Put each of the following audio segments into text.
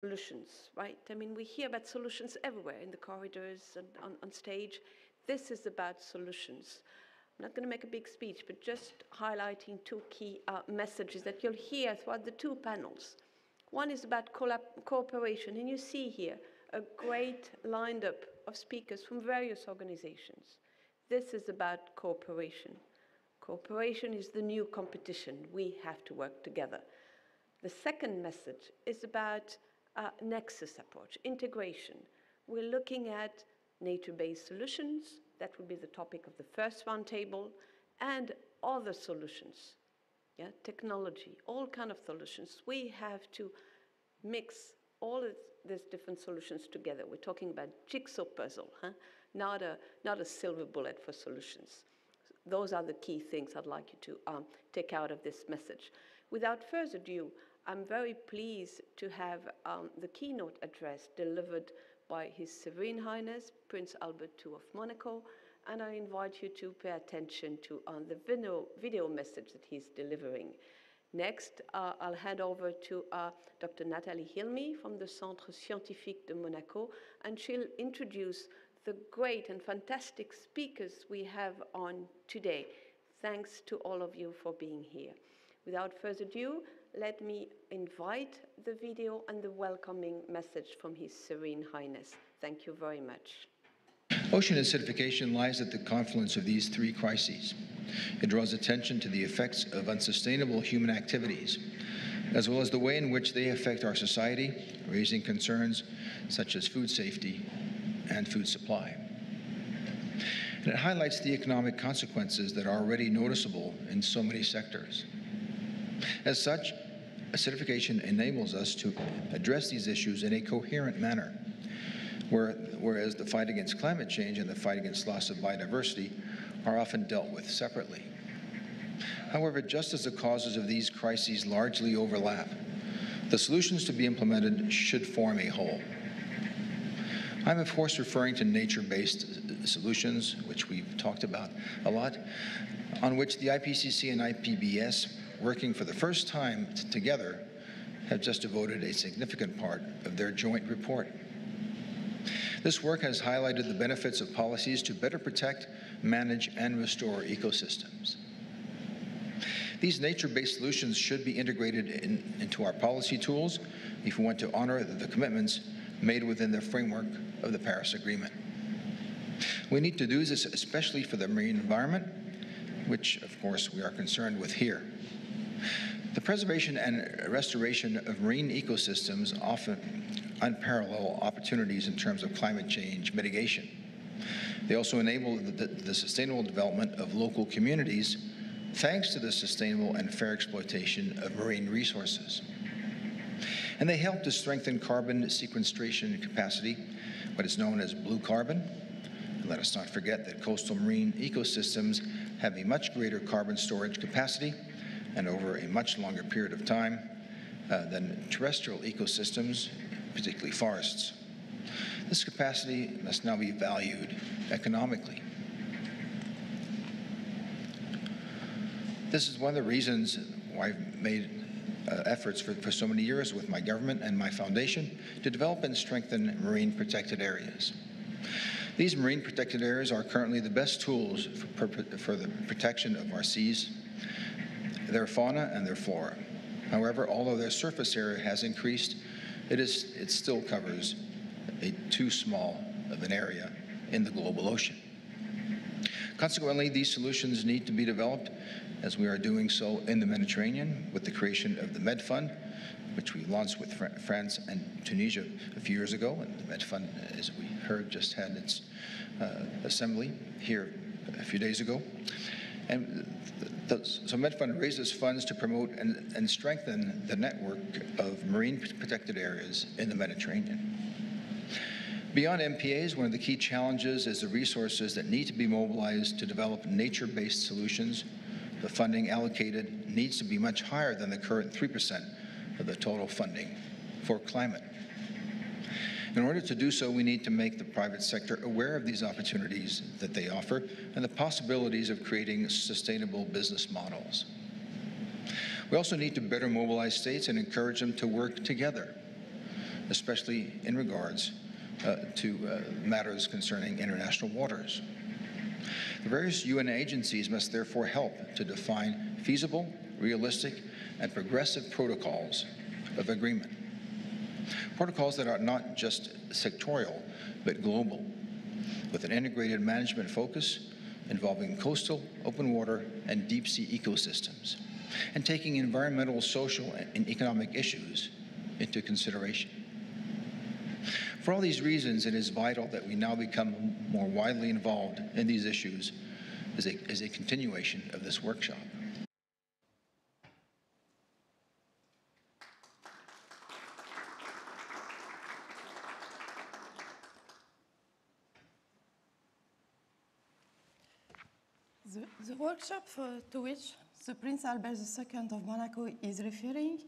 solutions, right? I mean, we hear about solutions everywhere in the corridors and on, on stage. This is about solutions. I'm not going to make a big speech, but just highlighting two key uh, messages that you'll hear throughout the two panels. One is about cooperation, and you see here a great lined up of speakers from various organizations. This is about cooperation. Cooperation is the new competition. We have to work together. The second message is about uh, nexus approach, integration. We're looking at nature-based solutions, that will be the topic of the first roundtable, and other solutions, yeah, technology, all kind of solutions. We have to mix all of these different solutions together. We're talking about jigsaw puzzle, huh? not, a, not a silver bullet for solutions. Those are the key things I'd like you to um, take out of this message. Without further ado, I'm very pleased to have um, the keynote address delivered by His Serene Highness, Prince Albert II of Monaco, and I invite you to pay attention to uh, the video, video message that he's delivering. Next, uh, I'll hand over to uh, Dr. Nathalie Hilmi from the Centre Scientifique de Monaco, and she'll introduce the great and fantastic speakers we have on today. Thanks to all of you for being here. Without further ado, let me invite the video and the welcoming message from His Serene Highness. Thank you very much. Ocean acidification lies at the confluence of these three crises. It draws attention to the effects of unsustainable human activities, as well as the way in which they affect our society, raising concerns such as food safety and food supply. And it highlights the economic consequences that are already noticeable in so many sectors. As such, acidification enables us to address these issues in a coherent manner, whereas the fight against climate change and the fight against loss of biodiversity are often dealt with separately. However, just as the causes of these crises largely overlap, the solutions to be implemented should form a whole. I'm, of course, referring to nature-based solutions, which we've talked about a lot, on which the IPCC and IPBES working for the first time together, have just devoted a significant part of their joint report. This work has highlighted the benefits of policies to better protect, manage, and restore ecosystems. These nature-based solutions should be integrated in, into our policy tools if we want to honor the commitments made within the framework of the Paris Agreement. We need to do this especially for the marine environment, which of course we are concerned with here. The preservation and restoration of marine ecosystems often unparalleled opportunities in terms of climate change mitigation. They also enable the, the, sustainable development of local communities thanks to the sustainable and fair exploitation of marine resources. And they help to strengthen carbon sequestration capacity, what is known as blue carbon. And let us not forget that coastal marine ecosystems have a much greater carbon storage capacity and over a much longer period of time uh, than terrestrial ecosystems, particularly forests. This capacity must now be valued economically. This is one of the reasons why I've made uh, efforts for, for so many years with my government and my foundation to develop and strengthen marine protected areas. These marine protected areas are currently the best tools for, for the protection of our seas, their fauna and their flora. However, although their surface area has increased, it, is, it still covers a too small of an area in the global ocean. Consequently, these solutions need to be developed as we are doing so in the Mediterranean with the creation of the Med Fund, which we launched with France and Tunisia a few years ago. And the Med Fund, as we heard, just had its uh, assembly here a few days ago. And the, so MedFund raises funds to promote and, and strengthen the network of marine protected areas in the Mediterranean. Beyond MPAs, one of the key challenges is the resources that need to be mobilized to develop nature-based solutions. The funding allocated needs to be much higher than the current 3% of the total funding for climate. In order to do so, we need to make the private sector aware of these opportunities that they offer and the possibilities of creating sustainable business models. We also need to better mobilize states and encourage them to work together. especially in regards uh, to uh, matters concerning international waters. The various UN agencies must therefore help to define feasible, realistic, and progressive protocols of agreement. Protocols that are not just sectorial, but global, with an integrated management focus involving coastal, open water, and deep sea ecosystems, and taking environmental, social, and economic issues into consideration. For all these reasons, it is vital that we now become more widely involved in these issues as a, as a continuation of this workshop. The, the workshop for, to which the Prince Albert II of Monaco is referring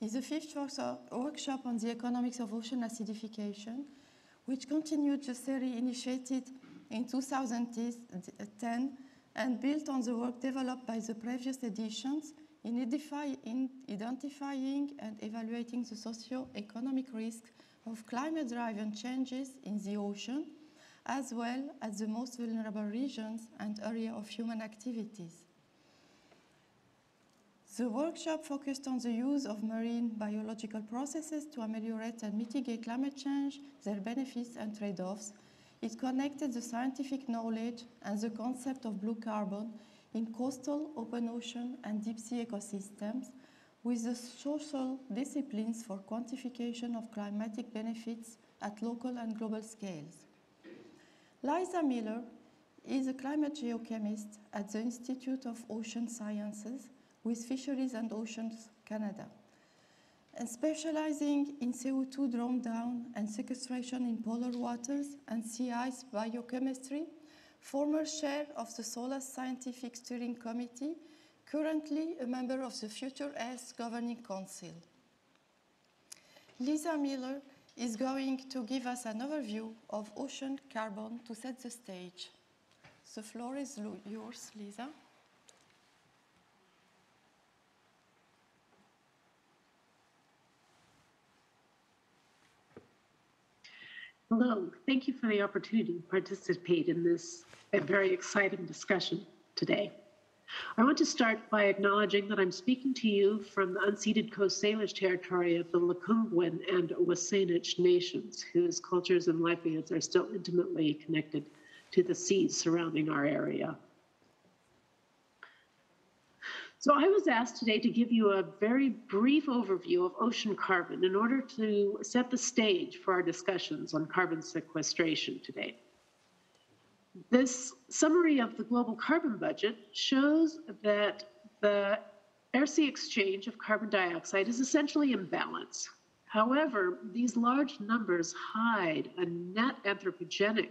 is the fifth workshop, uh, workshop on the economics of ocean acidification, which continued the series initiated in 2010 and built on the work developed by the previous editions in, in identifying and evaluating the socio-economic risks of climate-driven changes in the ocean as well as the most vulnerable regions and areas of human activities. The workshop focused on the use of marine biological processes to ameliorate and mitigate climate change, their benefits and trade-offs. It connected the scientific knowledge and the concept of blue carbon in coastal, open ocean, and deep sea ecosystems with the social disciplines for quantification of climatic benefits at local and global scales. Lisa Miller is a climate geochemist at the Institute of Ocean Sciences with Fisheries and Oceans Canada, and specializing in CO2 drawn down and sequestration in polar waters and sea ice biochemistry, former chair of the SOLAS Scientific Steering Committee, currently a member of the Future Earth Governing Council. Lisa Miller is going to give us an overview of ocean carbon to set the stage. The floor is yours, Lisa. Hello, thank you for the opportunity to participate in this very exciting discussion today. I want to start by acknowledging that I'm speaking to you from the unceded Coast Salish territory of the Lekwungen and Wasanich nations, whose cultures and livelihoods are still intimately connected to the seas surrounding our area. So I was asked today to give you a very brief overview of ocean carbon in order to set the stage for our discussions on carbon sequestration today. This summary of the global carbon budget shows that the air sea exchange of carbon dioxide is essentially in balance. However, these large numbers hide a net anthropogenic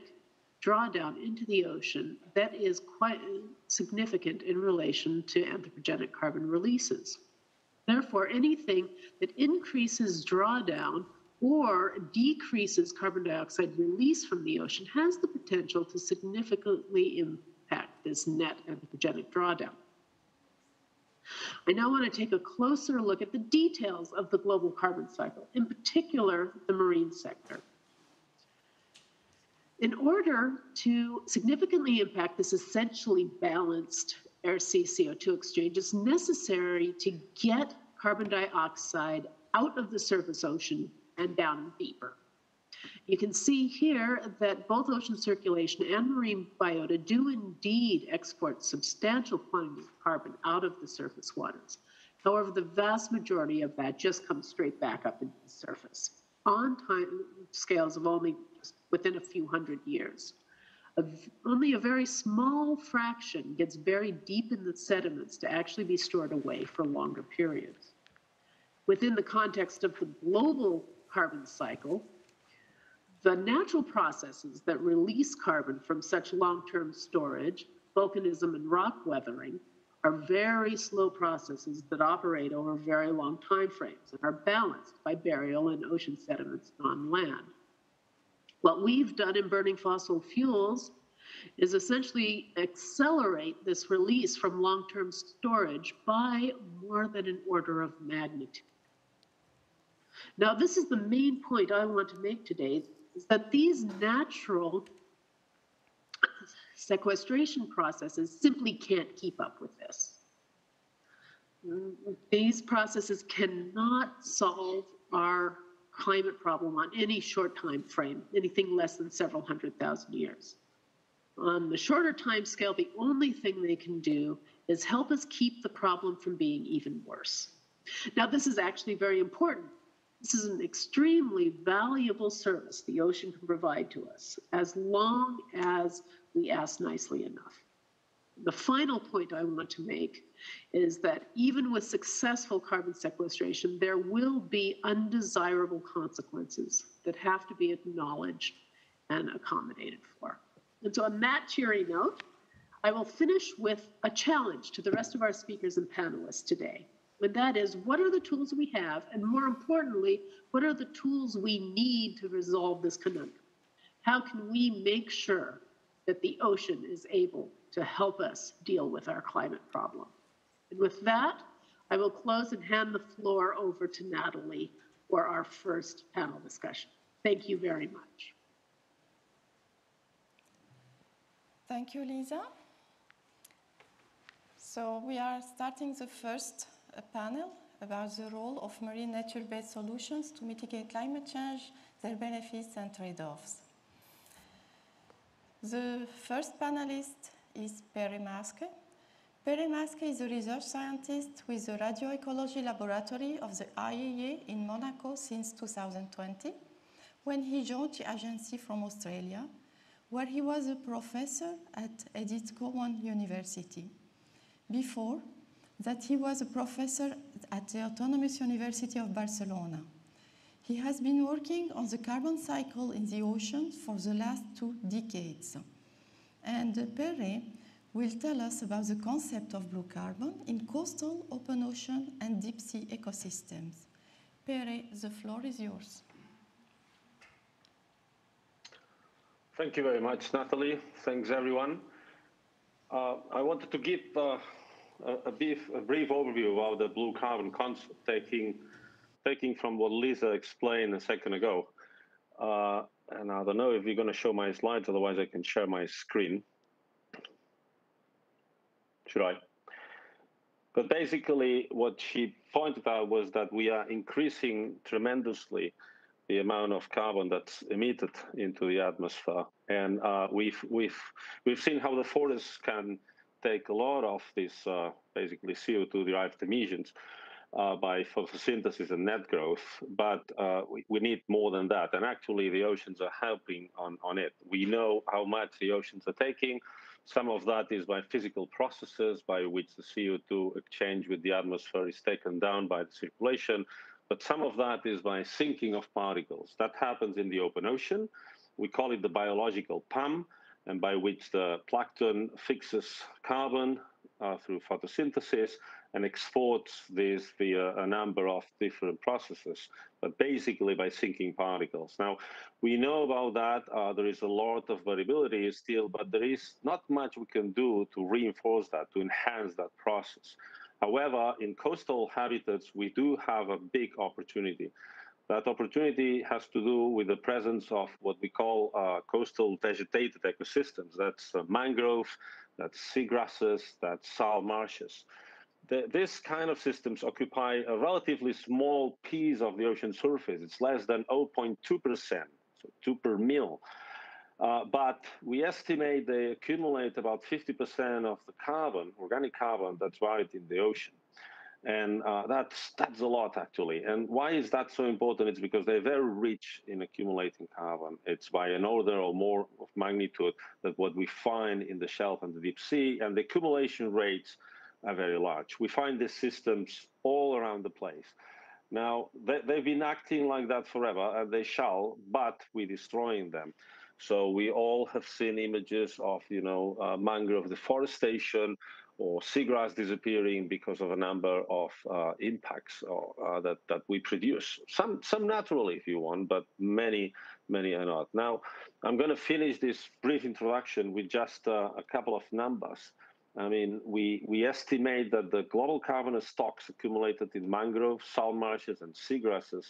drawdown into the ocean that is quite significant in relation to anthropogenic carbon releases. Therefore, anything that increases drawdown or decreases carbon dioxide release from the ocean has the potential to significantly impact this net anthropogenic drawdown. I now want to take a closer look at the details of the global carbon cycle, in particular the marine sector. In order to significantly impact this essentially balanced air sea CO2 exchange, it's necessary to get carbon dioxide out of the surface ocean and down deeper. You can see here that both ocean circulation and marine biota do indeed export substantial quantities of carbon out of the surface waters. However, the vast majority of that just comes straight back up into the surface on time scales of only within a few hundred years. Only a very small fraction gets buried deep in the sediments to actually be stored away for longer periods. Within the context of the global carbon cycle, the natural processes that release carbon from such long-term storage, volcanism and rock weathering, are very slow processes that operate over very long time frames and are balanced by burial in ocean sediments on land. What we've done in burning fossil fuels is essentially accelerate this release from long-term storage by more than an order of magnitude. Now, this is the main point I want to make today, is that these natural sequestration processes simply can't keep up with this. These processes cannot solve our climate problem on any short time frame, anything less than several hundred thousand years. On the shorter time scale, the only thing they can do is help us keep the problem from being even worse. Now, this is actually very important. This is an extremely valuable service the ocean can provide to us as long as we ask nicely enough. The final point I want to make is that even with successful carbon sequestration, there will be undesirable consequences that have to be acknowledged and accommodated for. And so, on that cheery note, I will finish with a challenge to the rest of our speakers and panelists today. And that is what are the tools we have? And more importantly, what are the tools we need to resolve this conundrum? How can we make sure that the ocean is able to help us deal with our climate problem? And with that, I will close and hand the floor over to Nathalie for our first panel discussion. Thank you very much. Thank you, Lisa. So we are starting the first uh, panel about the role of marine nature-based solutions to mitigate climate change, their benefits and trade-offs. The first panelist is Perry Masqué. Perry Masqué is a research scientist with the Radioecology Laboratory of the IAEA in Monaco since 2020, when he joined the agency from Australia where he was a professor at Edith Cowan University. Before that, he was a professor at the Autonomous University of Barcelona. He has been working on the carbon cycle in the ocean for the last two decades. And Perry will tell us about the concept of blue carbon in coastal, open ocean, and deep sea ecosystems. Perry, the floor is yours. Thank you very much, Nathalie. Thanks, everyone. Uh, I wanted to give uh, a, brief, a, brief, overview about the blue carbon concept, taking, taking from what Lisa explained a second ago. Uh, and I don't know if you're going to show my slides, otherwise I can share my screen. Should I? But basically, what she pointed out was that we are increasing tremendously the amount of carbon that's emitted into the atmosphere. And uh, we've we've we've seen how the forests can take a lot of this uh, basically CO2 derived emissions uh, by photosynthesis and net growth, but uh, we, we need more than that. And actually, the oceans are helping on, on it. We know how much the oceans are taking. Some of that is by physical processes by which the CO2 exchange with the atmosphere is taken down by the circulation. But some of that is by sinking of particles. That happens in the open ocean. We call it the biological pump, and by which the plankton fixes carbon uh, through photosynthesis and exports this via a number of different processes, but basically by sinking particles. Now, we know about that. Uh, there is a lot of variability still, but there is not much we can do to reinforce that, to enhance that process. However, in coastal habitats, we do have a big opportunity. That opportunity has to do with the presence of what we call uh, coastal vegetated ecosystems. That's uh, mangrove, that's seagrasses, that's salt marshes. The, this kind of systems occupy a relatively small piece of the ocean surface. It's less than 0.2%, so 2 per mil. Uh, but we estimate they accumulate about 50% of the carbon, organic carbon, that's right in the ocean. And uh, that's, that's a lot, actually. And why is that so important? It's because they're very rich in accumulating carbon. It's by an order or more of magnitude that what we find in the shelf and the deep sea, and the accumulation rates are very large. We find these systems all around the place. Now, they, they've been acting like that forever, and they shall, but we're destroying them. So we all have seen images of, you know, uh, mangrove deforestation or seagrass disappearing because of a number of uh, impacts or, uh, that, that we produce. Some, some naturally, if you want, but many, many are not. Now, I'm going to finish this brief introduction with just uh, a couple of numbers. I mean, we, we estimate that the global carbon stocks accumulated in mangrove, salt marshes, and seagrasses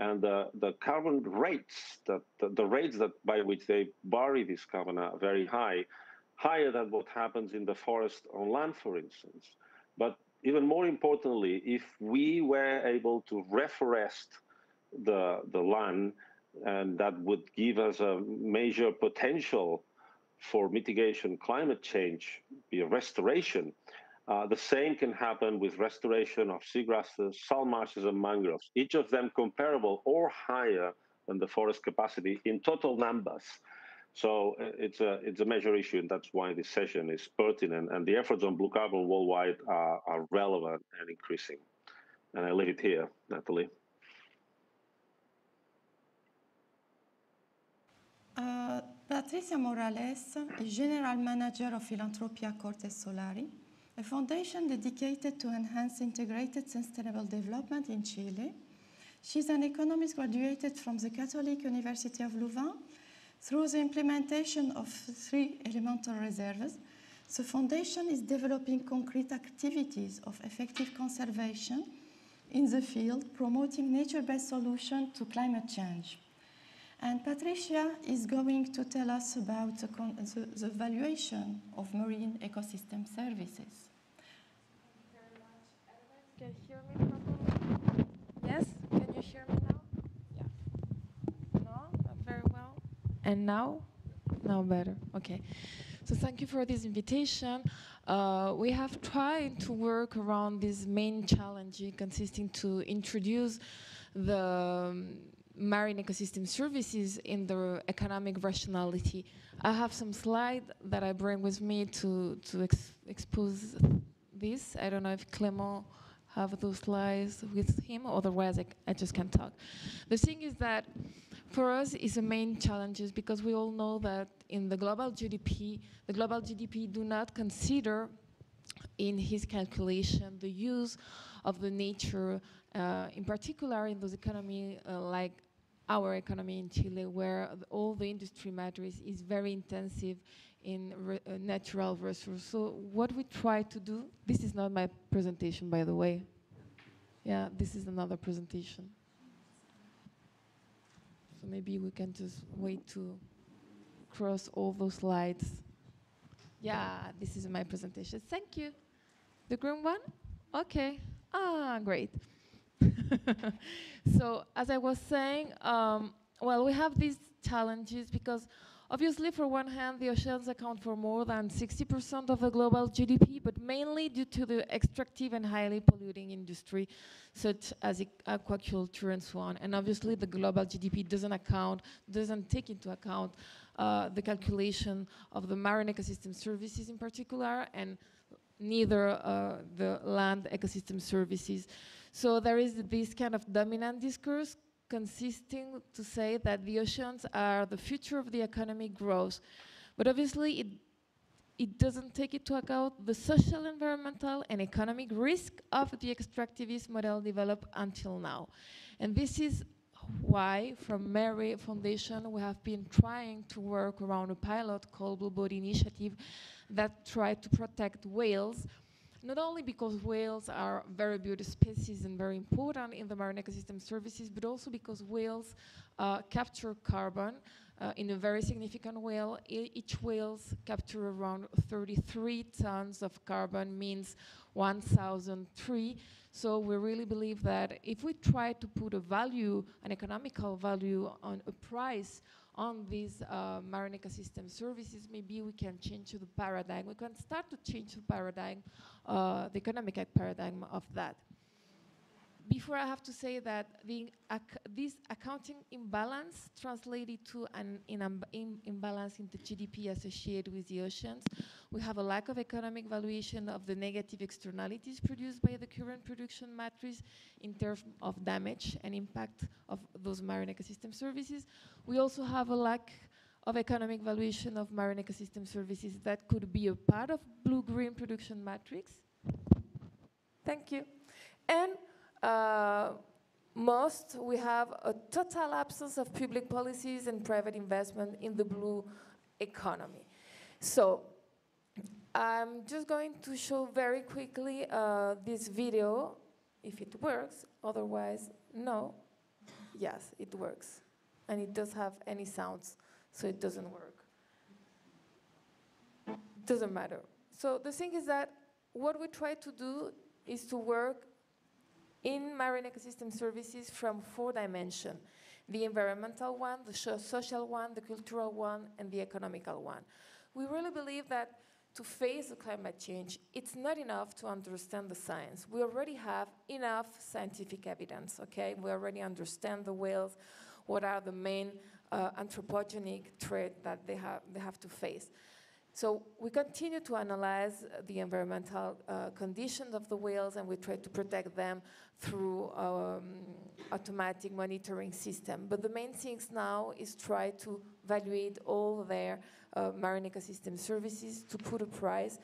and the, the carbon rates, that the, the rates that by which they bury this carbon are very high, higher than what happens in the forest on land, for instance. But even more importantly, if we were able to reforest the, the land, and that would give us a major potential for mitigation climate change, be a restoration, uh, the same can happen with restoration of seagrasses, salt marshes, and mangroves, each of them comparable or higher than the forest capacity in total numbers. So uh, it's a it's a major issue, and that's why this session is pertinent. And the efforts on blue carbon worldwide are, are relevant and increasing. And I leave it here, Nathalie. Uh, Patricia Morales is General Manager of Filantropía Cortés Solari, a foundation dedicated to enhance integrated sustainable development in Chile. She's an economist graduated from the Catholic University of Louvain. Through the implementation of three elemental reserves, the foundation is developing concrete activities of effective conservation in the field, promoting nature-based solutions to climate change. And Patricia is going to tell us about the, the, the valuation of marine ecosystem services. Can you hear me properly? Yes? Can you hear me now? Yeah. No? Not very well. And now? Now better. Okay. So thank you for this invitation. Uh, we have tried to work around this main challenge consisting to introduce the um, marine ecosystem services in the economic rationality. I have some slides that I bring with me to, to ex expose this. I don't know if Clement have those slides with him, otherwise I, I just can't talk. The thing is that for us it's a main challenge is because we all know that in the global GDP, the global GDP do not consider in his calculation the use of the nature, uh, in particular in those economy uh, like our economy in Chile, where all the industry matters is very intensive in re uh, natural resources. So what we try to do, this is not my presentation, by the way. Yeah, this is another presentation. So maybe we can just wait to cross all those slides. Yeah, this is my presentation. Thank you. The green one? Okay. Ah, great. so as I was saying, um, well, we have these challenges because obviously, for one hand, the oceans account for more than 60% of the global GDP, but mainly due to the extractive and highly polluting industry, such as aquaculture and so on. And obviously, the global GDP doesn't account, doesn't take into account uh, the calculation of the marine ecosystem services in particular, and neither uh, the land ecosystem services. So there is this kind of dominant discourse consisting to say that the oceans are the future of the economic growth. But obviously, it, it doesn't take into account the social, environmental, and economic risk of the extractivist model developed until now. And this is why, from Meri Foundation, we have been trying to work around a pilot called Blue Boat Initiative that tried to protect whales not only because whales are very beautiful species and very important in the marine ecosystem services, but also because whales uh, capture carbon uh, in a very significant way. Each whales capture around 33 tons of carbon, means 1,003. So we really believe that if we try to put a value, an economical value on a price on these uh, marine ecosystem services, maybe we can change the paradigm. We can start to change the paradigm, uh, the economic paradigm of that before I have to say that the this accounting imbalance translated to an in imbalance in the GDP associated with the oceans. We have a lack of economic valuation of the negative externalities produced by the current production matrix in terms of damage and impact of those marine ecosystem services. We also have a lack of economic valuation of marine ecosystem services that could be a part of blue-green production matrix. Thank you. And uh, most, we have a total absence of public policies and private investment in the blue economy. So I'm just going to show very quickly uh, this video, if it works, otherwise, no. yes, it works. And it does have any sounds, so it doesn't work. Doesn't matter. So the thing is that what we try to do is to work in marine ecosystem services from four dimensions the environmental one, the social one, the cultural one, and the economical one. We really believe that to face the climate change, it's not enough to understand the science. We already have enough scientific evidence, okay? We already understand the whales, what are the main uh, anthropogenic threats that they have, they have to face. So we continue to analyze the environmental uh, conditions of the whales and we try to protect them through um, automatic monitoring system. But the main things now is try to evaluate all their uh, marine ecosystem services to put a price.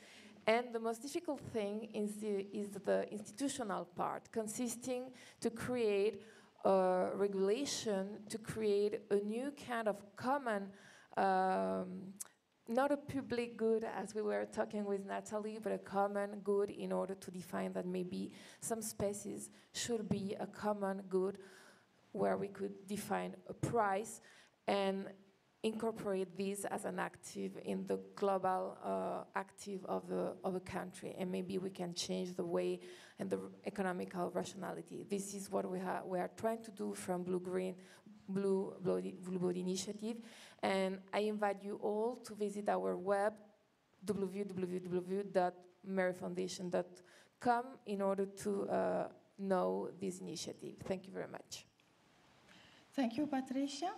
And the most difficult thing is the, is the institutional part, consisting to create a regulation, to create a new kind of common um, not a public good as we were talking with Nathalie, but a common good in order to define that maybe some spaces should be a common good where we could define a price and incorporate this as an active in the global uh, active of the of a country. And maybe we can change the way and the economical rationality. This is what we we are trying to do from blue green blue blue, blue Boat initiative and I invite you all to visit our web, www.maryfoundation.com, in order to uh, know this initiative. Thank you very much. Thank you, Patricia.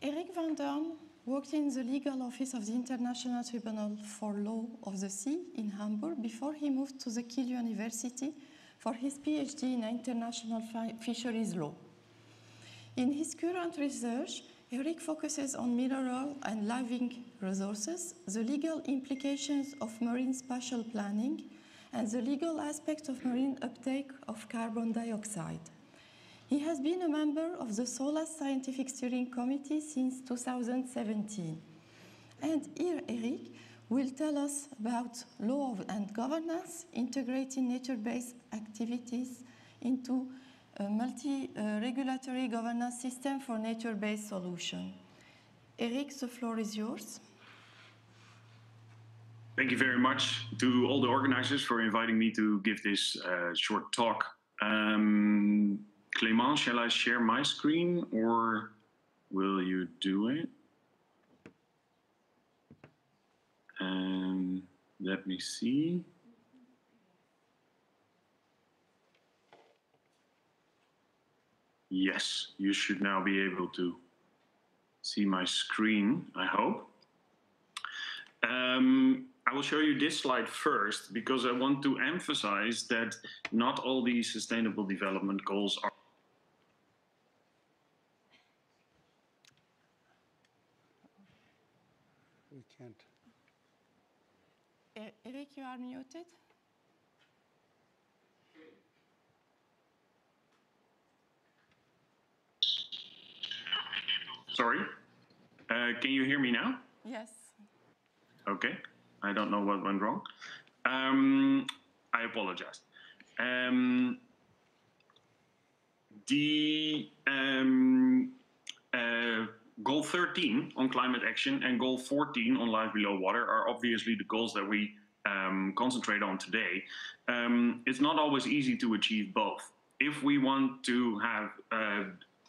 Eric van Doorn worked in the legal office of the International Tribunal for Law of the Sea in Hamburg before he moved to the Kiel University for his PhD in international fisheries law. In his current research, Eric focuses on mineral and living resources, the legal implications of marine spatial planning, and the legal aspects of marine uptake of carbon dioxide. He has been a member of the SOLAS Scientific Steering Committee since 2017. And here, Eric will tell us about law and governance, integrating nature based activities into a multi-regulatory governance system for nature-based solution. Eric, the floor is yours. Thank you very much to all the organizers for inviting me to give this uh, short talk. Um, Clément, shall I share my screen or will you do it? Um, let me see. Yes, you should now be able to see my screen, I hope. Um, I will show you this slide first because I want to emphasize that not all these sustainable development goals are We can't. Eric, you are muted. Sorry. Uh, can you hear me now? Yes. Okay. I don't know what went wrong. Um, I apologize. Um, the um, uh, goal 13 on climate action and goal 14 on life below water are obviously the goals that we um, concentrate on today. Um, it's not always easy to achieve both. If we want to have uh,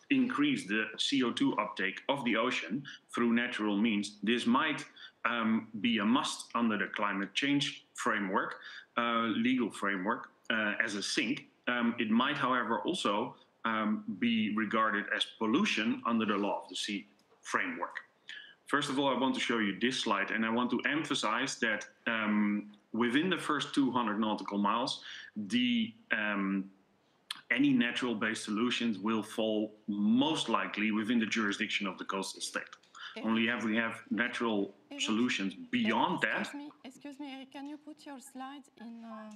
increase the CO2 uptake of the ocean through natural means, this might um, be a must under the climate change framework, uh, legal framework, uh, as a sink. Um, it might, however, also um, be regarded as pollution under the law of the sea framework. First of all, I want to show you this slide, and I want to emphasize that um, within the first 200 nautical miles, the um, any natural-based solutions will fall most likely within the jurisdiction of the coastal state. Only if we have natural Eric? solutions beyond that, Excuse me, excuse me, Eric, can you put your slides in uh,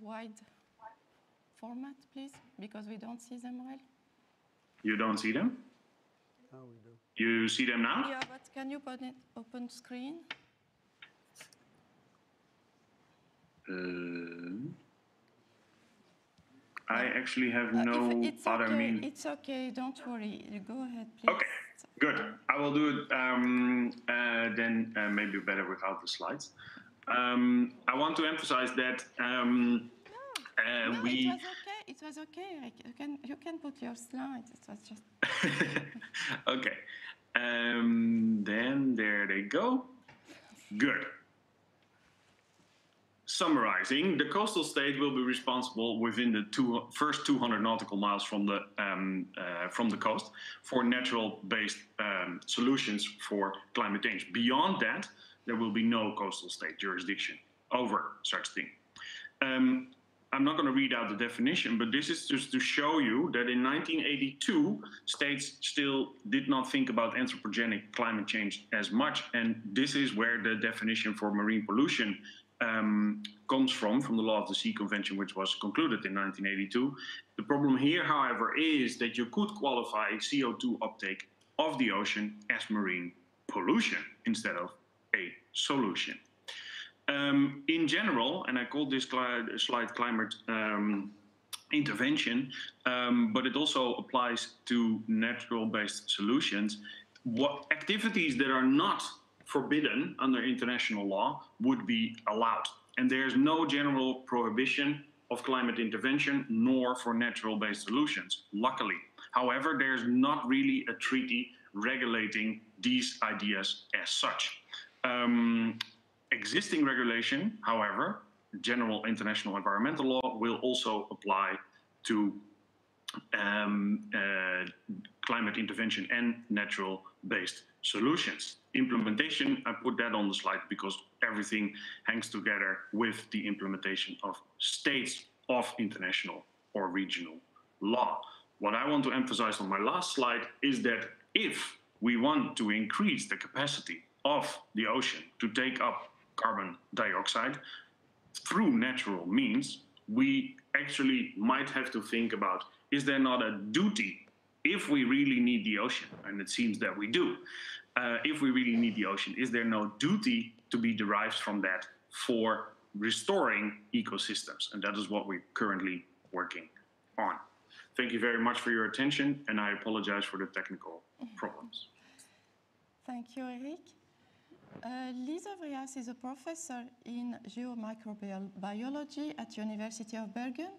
wide format, please? Because we don't see them well. you don't see them. Now we do. You see them now? Yeah, but can you put it open screen? Uh, I actually have Uh, no it's other okay, means. It's okay, don't worry. Go ahead, please. Okay, good. I will do it um, uh, then uh, maybe better without the slides. Um, I want to emphasize that um, uh, No, we. it was okay. It was okay. You can you can put your slides. It was just okay. Um, then there they go. Good. Summarizing, the coastal state will be responsible within the two, first 200 nautical miles from the um, uh, from the coast for natural-based um, solutions for climate change. Beyond that, there will be no coastal state jurisdiction over such thing. Um, I'm not going to read out the definition, but this is just to show you that in 1982, states still did not think about anthropogenic climate change as much. And this is where the definition for marine pollution um, comes from, from the Law of the Sea Convention, which was concluded in 1982. The problem here, however, is that you could qualify CO2 uptake of the ocean as marine pollution instead of a solution. Um, in general, and I call this cli- slide climate um, intervention, um, but it also applies to natural-based solutions. What activities that are not forbidden under international law would be allowed, and there's no general prohibition of climate intervention nor for natural-based solutions. Luckily, however, there's not really a treaty regulating these ideas as such. Um, Existing regulation, however, general international environmental law will also apply to um, uh, climate intervention and natural based solutions. Implementation, I put that on the slide because everything hangs together with the implementation of states of international or regional law. What I want to emphasize on my last slide is that if we want to increase the capacity of the ocean to take up carbon dioxide through natural means, we actually might have to think about is there not a duty if we really need the ocean? And it seems that we do. Uh, if we really need the ocean, is there no duty to be derived from that for restoring ecosystems? And that is what we're currently working on. Thank you very much for your attention, and I apologize for the technical problems. Thank you, Eric. Uh, Lise Øvreås is a professor in geomicrobiology at University of Bergen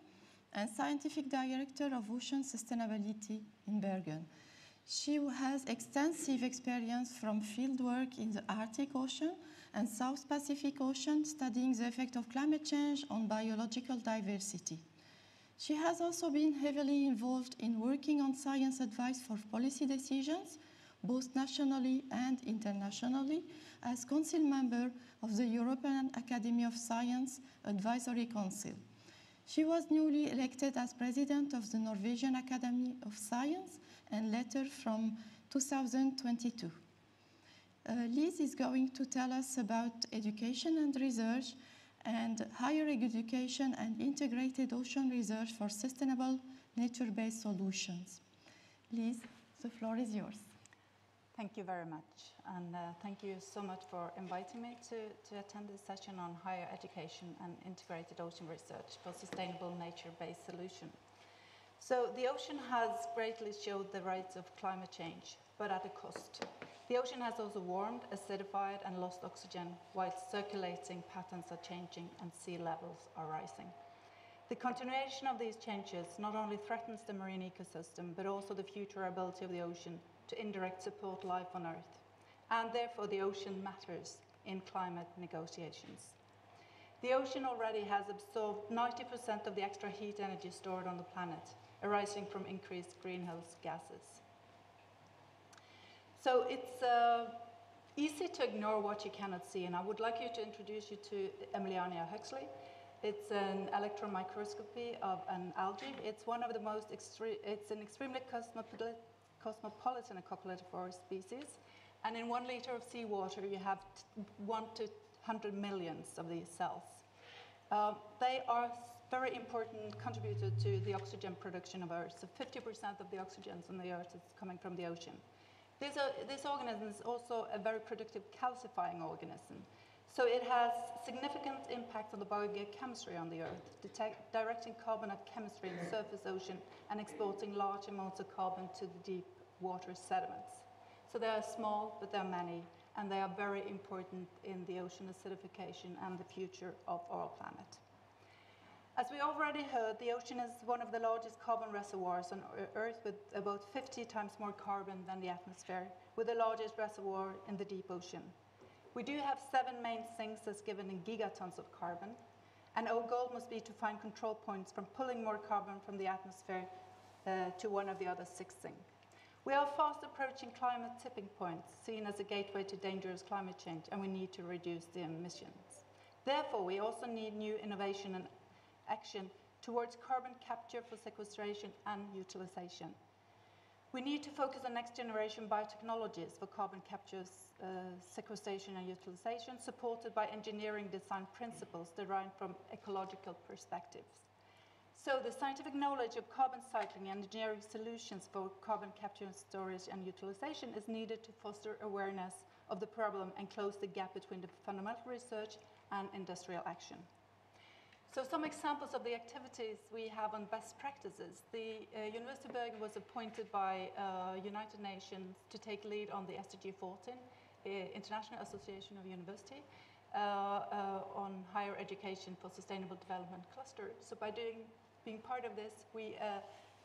and scientific director of ocean sustainability in Bergen. She has extensive experience from fieldwork in the Arctic Ocean and South Pacific Ocean studying the effect of climate change on biological diversity. She has also been heavily involved in working on science advice for policy decisions, both nationally and internationally, as council member of the European Academy of Science Advisory Council. She was newly elected as president of the Norwegian Academy of Science and Letters from 2022. Uh, Liz is going to tell us about education and research and higher education and integrated ocean research for sustainable nature-based solutions. Liz, the floor is yours. Thank you very much. And uh, thank you so much for inviting me to, to attend this session on higher education and integrated ocean research for sustainable nature-based solution. So the ocean has greatly showed the rates of climate change, but at a cost. The ocean has also warmed, acidified and lost oxygen while circulating patterns are changing and sea levels are rising. The continuation of these changes not only threatens the marine ecosystem, but also the future ability of the ocean to indirect support life on Earth. And therefore, the ocean matters in climate negotiations. The ocean already has absorbed 90% of the extra heat energy stored on the planet, arising from increased greenhouse gases. So it's uh, easy to ignore what you cannot see, and I would like you to introduce you to Emiliania huxleyi. It's an electron microscopy of an algae. It's one of the most extreme, it's an extremely cosmopolitan cosmopolitan coccolithophore species. And in one liter of seawater, you have one to 100 millions of these cells. Uh, they are very important contributor to the oxygen production of Earth. So 50% of the oxygen on the Earth is coming from the ocean. This, uh, this organism is also a very productive calcifying organism. So it has significant impact on the biogeochemistry on the Earth, detect, directing carbonate chemistry in the surface ocean and exporting large amounts of carbon to the deep water sediments. So they are small, but there are many, and they are very important in the ocean acidification and the future of our planet. As we already heard, the ocean is one of the largest carbon reservoirs on Earth with about 50 times more carbon than the atmosphere, with the largest reservoir in the deep ocean. We do have seven main sinks as given in gigatons of carbon, and our goal must be to find control points from pulling more carbon from the atmosphere uh, to one of the other six sinks. We are fast approaching climate tipping points, seen as a gateway to dangerous climate change, and we need to reduce the emissions. Therefore, we also need new innovation and action towards carbon capture for sequestration and utilization. We need to focus on next generation biotechnologies for carbon capture, uh, sequestration and utilization, supported by engineering design principles derived from ecological perspectives. So the scientific knowledge of carbon cycling and engineering solutions for carbon capture, and storage and utilization is needed to foster awareness of the problem and close the gap between the fundamental research and industrial action. So some examples of the activities we have on best practices. The uh, University of Bergen was appointed by uh, United Nations to take lead on the SDG 14, uh, International Association of University, uh, uh, on higher education for sustainable development cluster. So by doing, being part of this, we uh,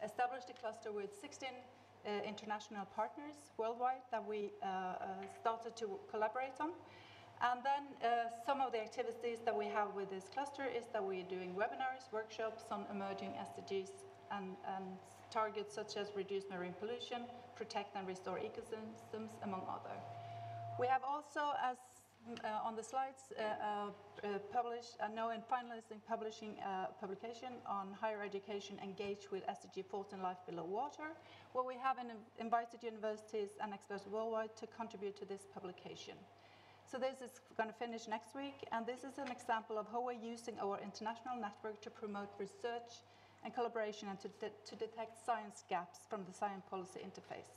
established a cluster with 16 international partners worldwide that we started to collaborate on. And then uh, some of the activities that we have with this cluster is that we're doing webinars, workshops on emerging SDGs and, and targets such as reduce marine pollution, protect and restore ecosystems, among other. We have also, as uh, on the slides, uh, uh, uh published, uh, now in finalizing publishing a publication on higher education engaged with SDG 14 Life Below Water, where we have invited universities and experts worldwide to contribute to this publication. So this is going to finish next week, and this is an example of how we're using our international network to promote research and collaboration and to, de to detect science gaps from the science policy interface.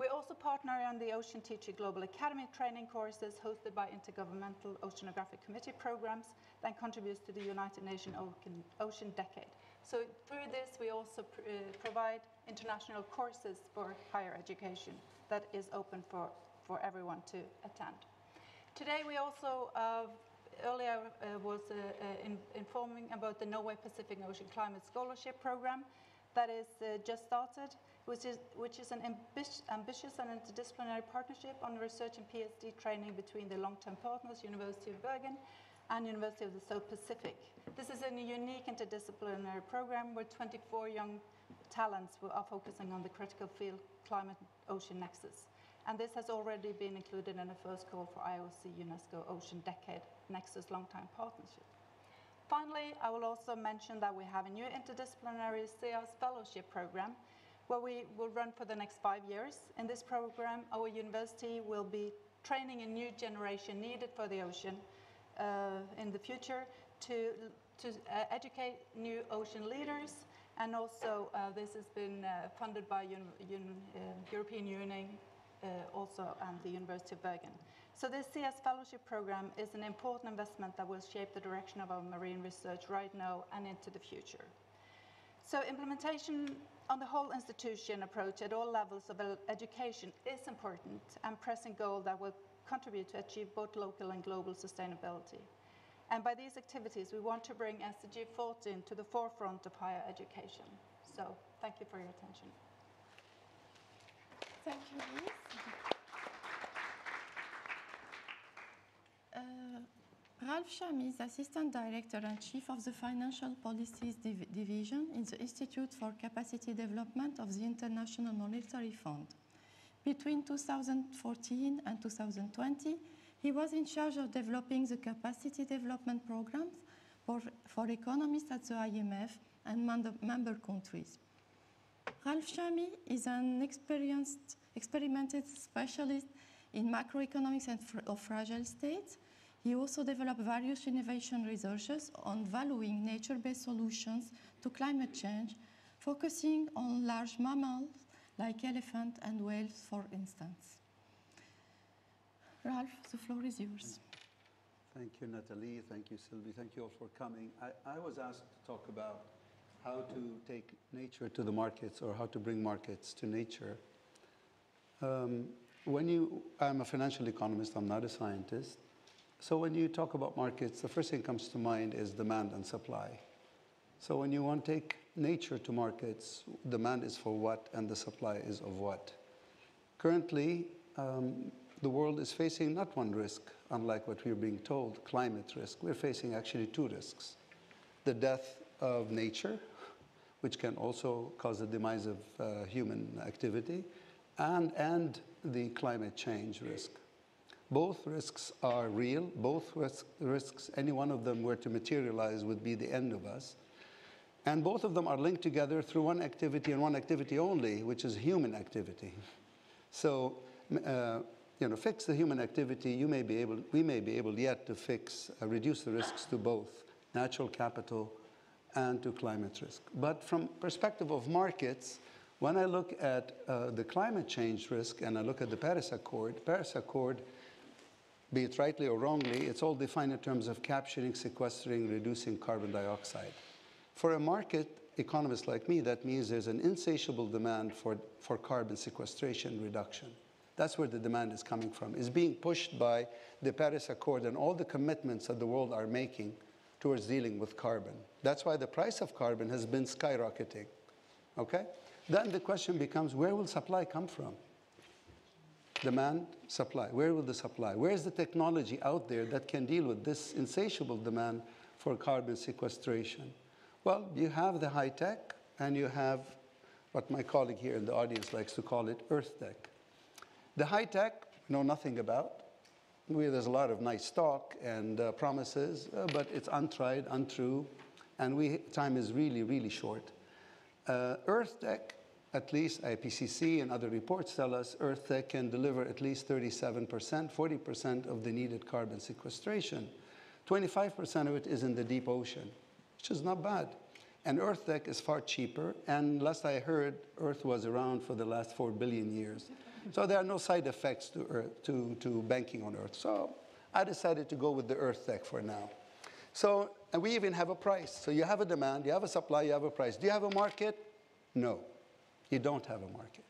We also partner on the Ocean Teacher Global Academy training courses hosted by Intergovernmental Oceanographic Committee programs that contributes to the United Nations Ocean Decade. So through this, we also pr uh, provide international courses for higher education that is open for, for everyone to attend. Today we also uh, earlier uh, was uh, uh, in, informing about the Norway Pacific Ocean Climate Scholarship Program that is uh, just started, which is, which is an ambi ambitious and interdisciplinary partnership on research and PhD training between the long-term partners, University of Bergen and University of the South Pacific. This is a unique interdisciplinary program where 24 young talents are focusing on the critical field climate-ocean nexus. And this has already been included in the first call for IOC UNESCO Ocean Decade Nexus Long-Time Partnership. Finally, I will also mention that we have a new interdisciplinary SEAS fellowship program where we will run for the next five years. In this program, our university will be training a new generation needed for the ocean uh, in the future to, to uh, educate new ocean leaders and also uh, this has been uh, funded by Un Un uh, European Union uh, also and the University of Bergen. So this SEAS fellowship program is an important investment that will shape the direction of our marine research right now and into the future. So implementation on the whole institution approach at all levels of education is important and pressing goal that will contribute to achieve both local and global sustainability. And by these activities, we want to bring SDG 14 to the forefront of higher education. So thank you for your attention. Thank you, Liz. Uh, Ralph Chami is Assistant Director and Chief of the Financial Policies Div Division in the Institute for Capacity Development of the International Monetary Fund. Between 2014 and 2020, he was in charge of developing the capacity development programs for, for economists at the IMF and member countries. Ralph Chami is an experienced, experimented specialist in macroeconomics and fr of fragile states. He also developed various innovation researches on valuing nature-based solutions to climate change, focusing on large mammals like elephant and whales, for instance. Ralph, the floor is yours. Thank you, Nathalie. Thank you, Sylvie. Thank you all for coming. I, I was asked to talk about how to take nature to the markets or how to bring markets to nature. Um, when you, I'm a financial economist, I'm not a scientist. So when you talk about markets, the first thing comes to mind is demand and supply. So when you want to take nature to markets, demand is for what and the supply is of what. Currently, um, the world is facing not one risk, unlike what we're being told, climate risk. We're facing actually two risks. The death of nature, which can also cause the demise of uh, human activity, and, and the climate change risk. Both risks are real. Both risk, risks, any one of them were to materialize, would be the end of us. And both of them are linked together through one activity and one activity only, which is human activity. So, uh, you know, fix the human activity, you may be able, we may be able yet to fix, uh, reduce the risks to both natural capital and to climate risk. But from perspective of markets, when I look at uh, the climate change risk and I look at the Paris Accord, Paris Accord, be it rightly or wrongly, it's all defined in terms of capturing, sequestering, reducing carbon dioxide. For a market economist like me, that means there's an insatiable demand for, for carbon sequestration reduction. That's where the demand is coming from. It's being pushed by the Paris Accord and all the commitments that the world are making towards dealing with carbon. That's why the price of carbon has been skyrocketing. Okay? Then the question becomes where will supply come from? Demand, supply. Where will the supply? Where is the technology out there that can deal with this insatiable demand for carbon sequestration? Well, you have the high tech and you have what my colleague here in the audience likes to call it earth tech. The high tech, know nothing about. We, there's a lot of nice talk and uh, promises, uh, but it's untried, untrue, and we, time is really, really short. Uh, Earth Tech, at least IPCC and other reports tell us Earth Tech can deliver at least 37%, 40% of the needed carbon sequestration. 25% of it is in the deep ocean, which is not bad. And Earth Tech is far cheaper, and last I heard, Earth was around for the last 4 billion years. So there are no side effects to, Earth, to, to banking on Earth. So I decided to go with the Earth Tech for now. So, and we even have a price. So you have a demand, you have a supply, you have a price. Do you have a market? No, you don't have a market.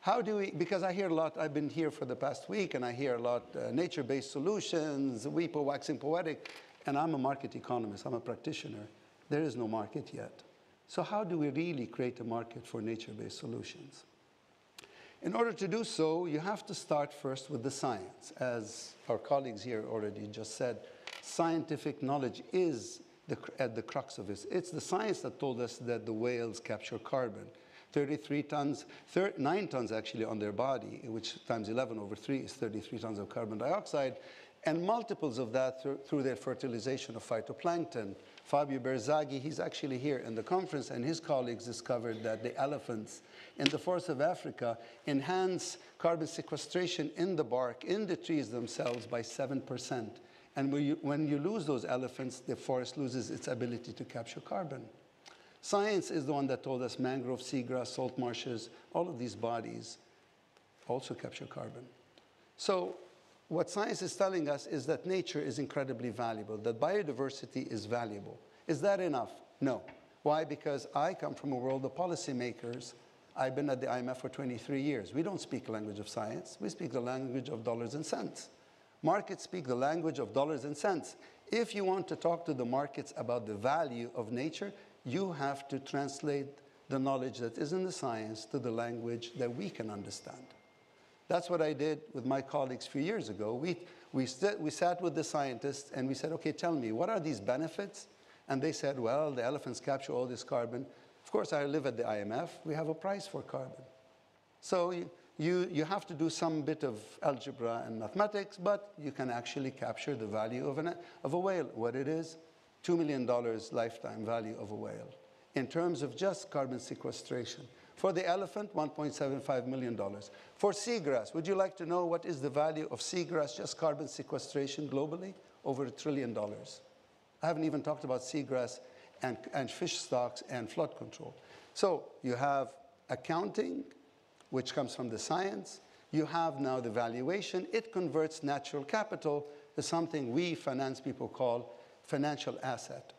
How do we, because I hear a lot, I've been here for the past week and I hear a lot uh, nature-based solutions, we po waxing poetic, and I'm a market economist, I'm a practitioner. There is no market yet. So how do we really create a market for nature-based solutions? In order to do so, you have to start first with the science. As our colleagues here already just said, scientific knowledge is the, at the crux of this. It's the science that told us that the whales capture carbon. 33 tons, 9 tons actually on their body, which times 11 over 3 is 33 tons of carbon dioxide, and multiples of that through, through their fertilization of phytoplankton. Fabio Berzaghi, he's actually here in the conference, and his colleagues discovered that the elephants in the forests of Africa enhance carbon sequestration in the bark, in the trees themselves, by 7%. And when you, when you lose those elephants, the forest loses its ability to capture carbon. Science is the one that told us mangrove, seagrass, salt marshes, all of these bodies also capture carbon. So what science is telling us is that nature is incredibly valuable, that biodiversity is valuable. Is that enough? No. Why? Because I come from a world of policymakers. I've been at the IMF for 23 years. We don't speak language of science. We speak the language of dollars and cents. Markets speak the language of dollars and cents. If you want to talk to the markets about the value of nature, you have to translate the knowledge that is in the science to the language that we can understand. That's what I did with my colleagues a few years ago. We, we, we sat with the scientists and we said, okay, tell me, what are these benefits? And they said, well, the elephants capture all this carbon. Of course, I live at the IMF. We have a price for carbon. So you, you, you have to do some bit of algebra and mathematics, but you can actually capture the value of, an, of a whale, what it is, $2 million lifetime value of a whale in terms of just carbon sequestration. For the elephant, $1.75 million. For seagrass, would you like to know what is the value of seagrass, just carbon sequestration globally? Over a trillion dollars. I haven't even talked about seagrass and, and fish stocks and flood control. So you have accounting, which comes from the science. You have now the valuation. It converts natural capital to something we finance people call financial asset.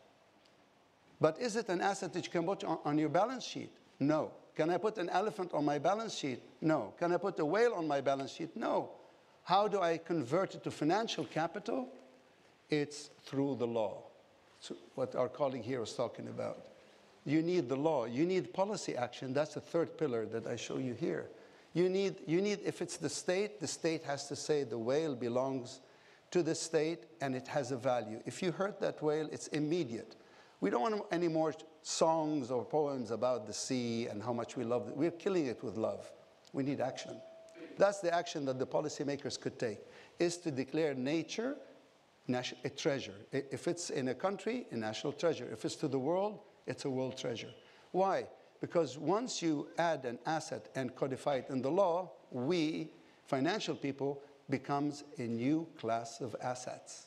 But is it an asset that you can put on, on your balance sheet? No. Can I put an elephant on my balance sheet? No. Can I put a whale on my balance sheet? No. How do I convert it to financial capital? It's through the law. So what our colleague here was talking about. You need the law. You need policy action. That's the third pillar that I show you here. You need, you need, if it's the state, the state has to say the whale belongs to the state and it has a value. If you hurt that whale, it's immediate. We don't want any more songs or poems about the sea and how much we love it. We're killing it with love. We need action. That's the action that the policymakers could take, is to declare nature a treasure. If it's in a country, a national treasure. If it's to the world, it's a world treasure. Why? Because once you add an asset and codify it in the law, we, financial people, becomes a new class of assets.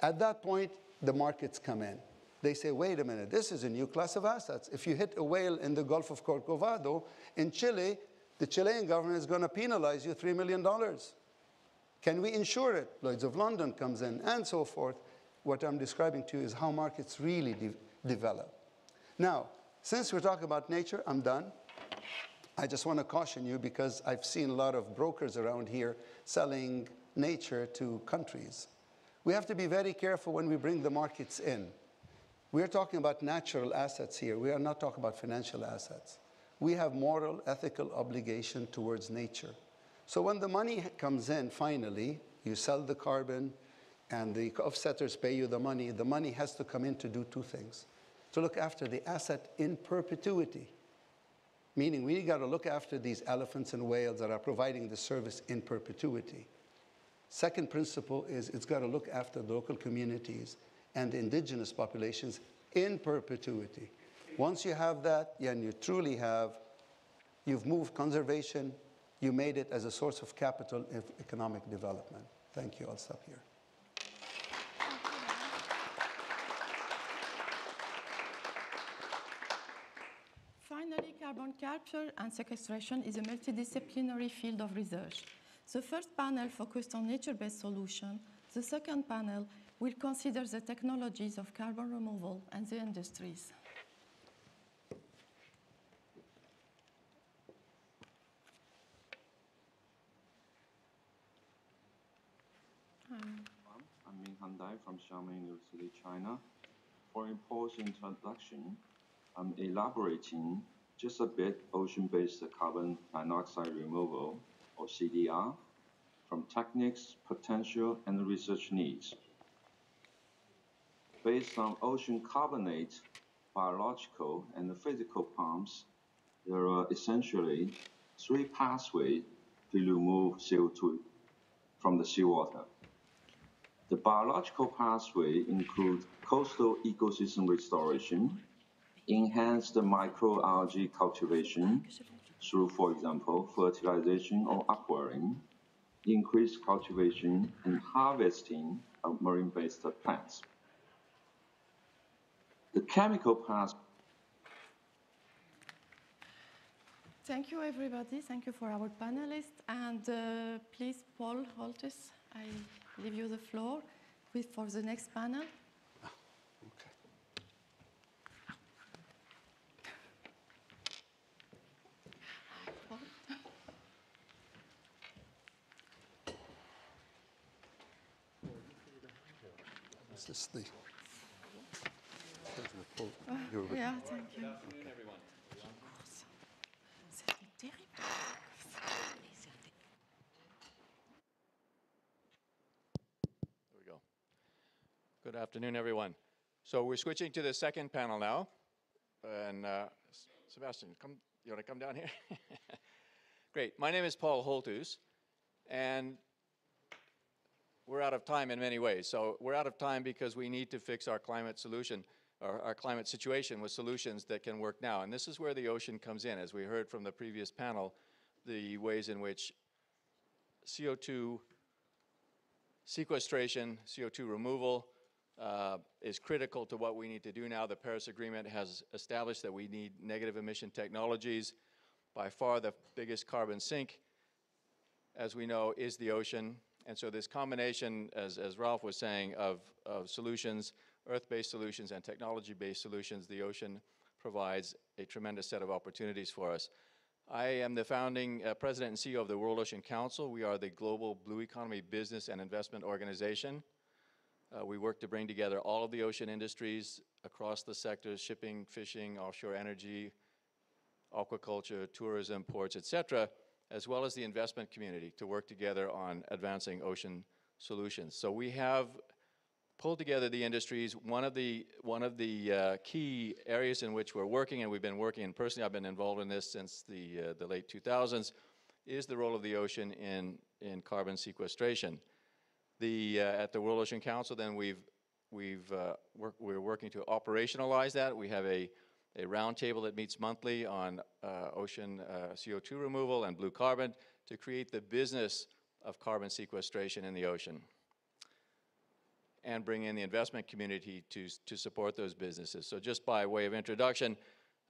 At that point, the markets come in. They say, wait a minute, this is a new class of assets. If you hit a whale in the Gulf of Corcovado, in Chile, the Chilean government is going to penalize you $3 million. Can we insure it? Lloyds of London comes in, and so forth. What I'm describing to you is how markets really de develop. Now, since we're talking about nature, I'm done. I just want to caution you because I've seen a lot of brokers around here selling nature to countries. We have to be very careful when we bring the markets in. We're talking about natural assets here. We are not talking about financial assets. We have moral, ethical obligation towards nature. So when the money comes in, finally, you sell the carbon and the offsetters pay you the money, the money has to come in to do two things. To look after the asset in perpetuity, meaning we got to look after these elephants and whales that are providing the service in perpetuity. Second principle is it's got to look after local communities and indigenous populations in perpetuity. Once you have that, and you truly have, you've moved conservation, you made it as a source of capital of economic development. Thank you. I'll stop here. Finally, carbon capture and sequestration is a multidisciplinary field of research. The first panel focused on nature-based solutions. The second panel will consider the technologies of carbon removal and the industries. I'm Minhan Dai from Xiamen University, China. For Paul's introduction, I'm elaborating just a bit ocean-based carbon dioxide removal, or CDR, from techniques, potential, and research needs. Based on ocean carbonate, biological, and physical pumps, there are essentially three pathways to remove CO2 from the seawater. The biological pathway includes coastal ecosystem restoration, enhanced microalgae cultivation through, for example, fertilization or upwelling, increased cultivation and harvesting of marine-based plants. The chemical path Thank you, everybody. Thank you for our panelists. And uh, please, Paul Holthus, I leave you the floor with, for the next panel. Okay. This is the. Oh, yeah, thank you. There we go. Good afternoon, everyone. So we're switching to the second panel now. And uh, Sebastian, come, you want to come down here? Great. My name is Paul Holthus, and we're out of time in many ways. So we're out of time because we need to fix our climate solution, our, our climate situation with solutions that can work now. And this is where the ocean comes in. As we heard from the previous panel, the ways in which CO2 sequestration, CO2 removal uh, is critical to what we need to do now. The Paris Agreement has established that we need negative emission technologies. By far the biggest carbon sink, as we know, is the ocean. And so this combination, as, as Ralph was saying, of, of solutions, earth-based solutions and technology-based solutions, the ocean provides a tremendous set of opportunities for us. I am the founding uh, president and CEO of the World Ocean Council. We are the global blue economy business and investment organization. Uh, we work to bring together all of the ocean industries across the sectors, shipping, fishing, offshore energy, aquaculture, tourism, ports, etc., as well as the investment community to work together on advancing ocean solutions. So we have pulled together the industries. One of the, one of the uh, key areas in which we're working, and we've been working, and personally I've been involved in this since the, uh, the late 2000s, is the role of the ocean in, in carbon sequestration. The, uh, at the World Ocean Council, then we've, we've, uh, work, we're working to operationalize that. We have a, a roundtable that meets monthly on uh, ocean uh, CO2 removal and blue carbon to create the business of carbon sequestration in the ocean and bring in the investment community to, to support those businesses. So just by way of introduction,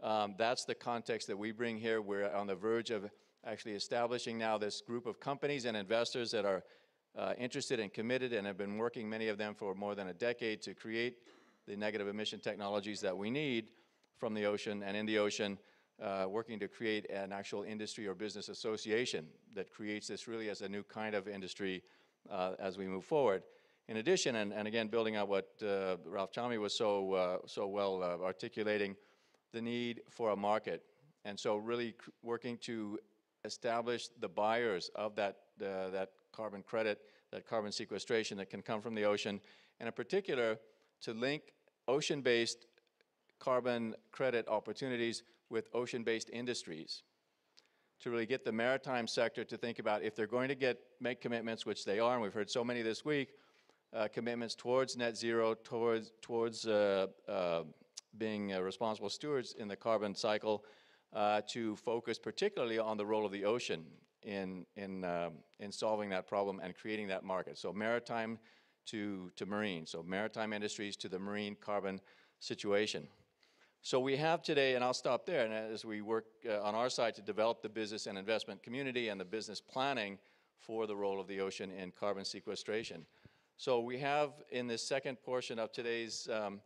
um, that's the context that we bring here. We're on the verge of actually establishing now this group of companies and investors that are uh, interested and committed and have been working, many of them for more than a decade, to create the negative emission technologies that we need from the ocean and in the ocean, uh, working to create an actual industry or business association that creates this really as a new kind of industry uh, as we move forward. In addition, and, and again, building on what uh, Ralph Chami was so, uh, so well uh, articulating, the need for a market. And so really working to establish the buyers of that, uh, that carbon credit, that carbon sequestration that can come from the ocean, and in particular, to link ocean-based carbon credit opportunities with ocean-based industries to really get the maritime sector to think about if they're going to get make commitments, which they are, and we've heard so many this week, uh, commitments towards net zero, towards, towards uh, uh, being responsible stewards in the carbon cycle, to focus particularly on the role of the ocean in, in, in solving that problem and creating that market. So maritime to, to marine, so maritime industries to the marine carbon situation. So we have today, and I'll stop there, and as we work uh, on our side to develop the business and investment community and the business planning for the role of the ocean in carbon sequestration. So we have in this second portion of today's, um,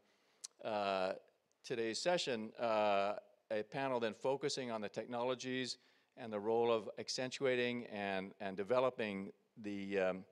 uh, today's session uh, a panel then focusing on the technologies and the role of accentuating and, and developing the, um,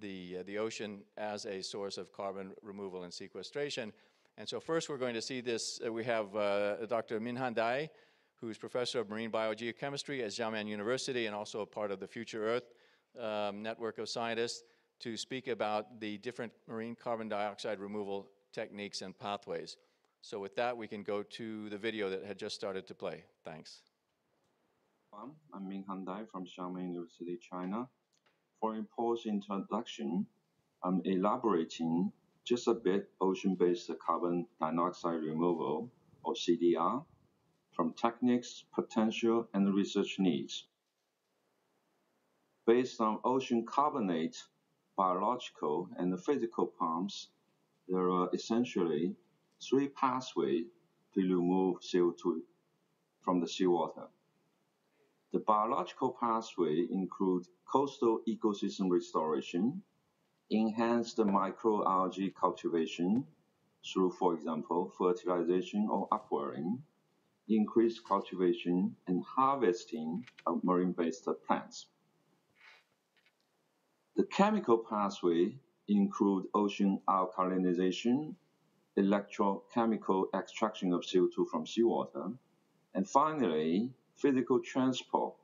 the, uh, the ocean as a source of carbon removal and sequestration. And so first we're going to see this, uh, we have uh, Dr. Minhan Dai, who's professor of marine biogeochemistry at Xiamen University and also a part of the Future Earth um, network of scientists to speak about the different marine carbon dioxide removal techniques and pathways. So with that, we can go to the video that had just started to play. Thanks. I'm Minhan Dai from Xiamen University, China. For impulse introduction, I'm elaborating just a bit ocean-based carbon dioxide removal, or CDR, from techniques, potential, and research needs. Based on ocean carbonate biological and physical pumps, there are essentially three pathways to remove CO2 from the seawater. The biological pathway include coastal ecosystem restoration, enhanced microalgae cultivation through, for example, fertilization or upwelling, increased cultivation and harvesting of marine-based plants. The chemical pathway include ocean alkalinization, electrochemical extraction of CO2 from seawater, and finally, physical transport,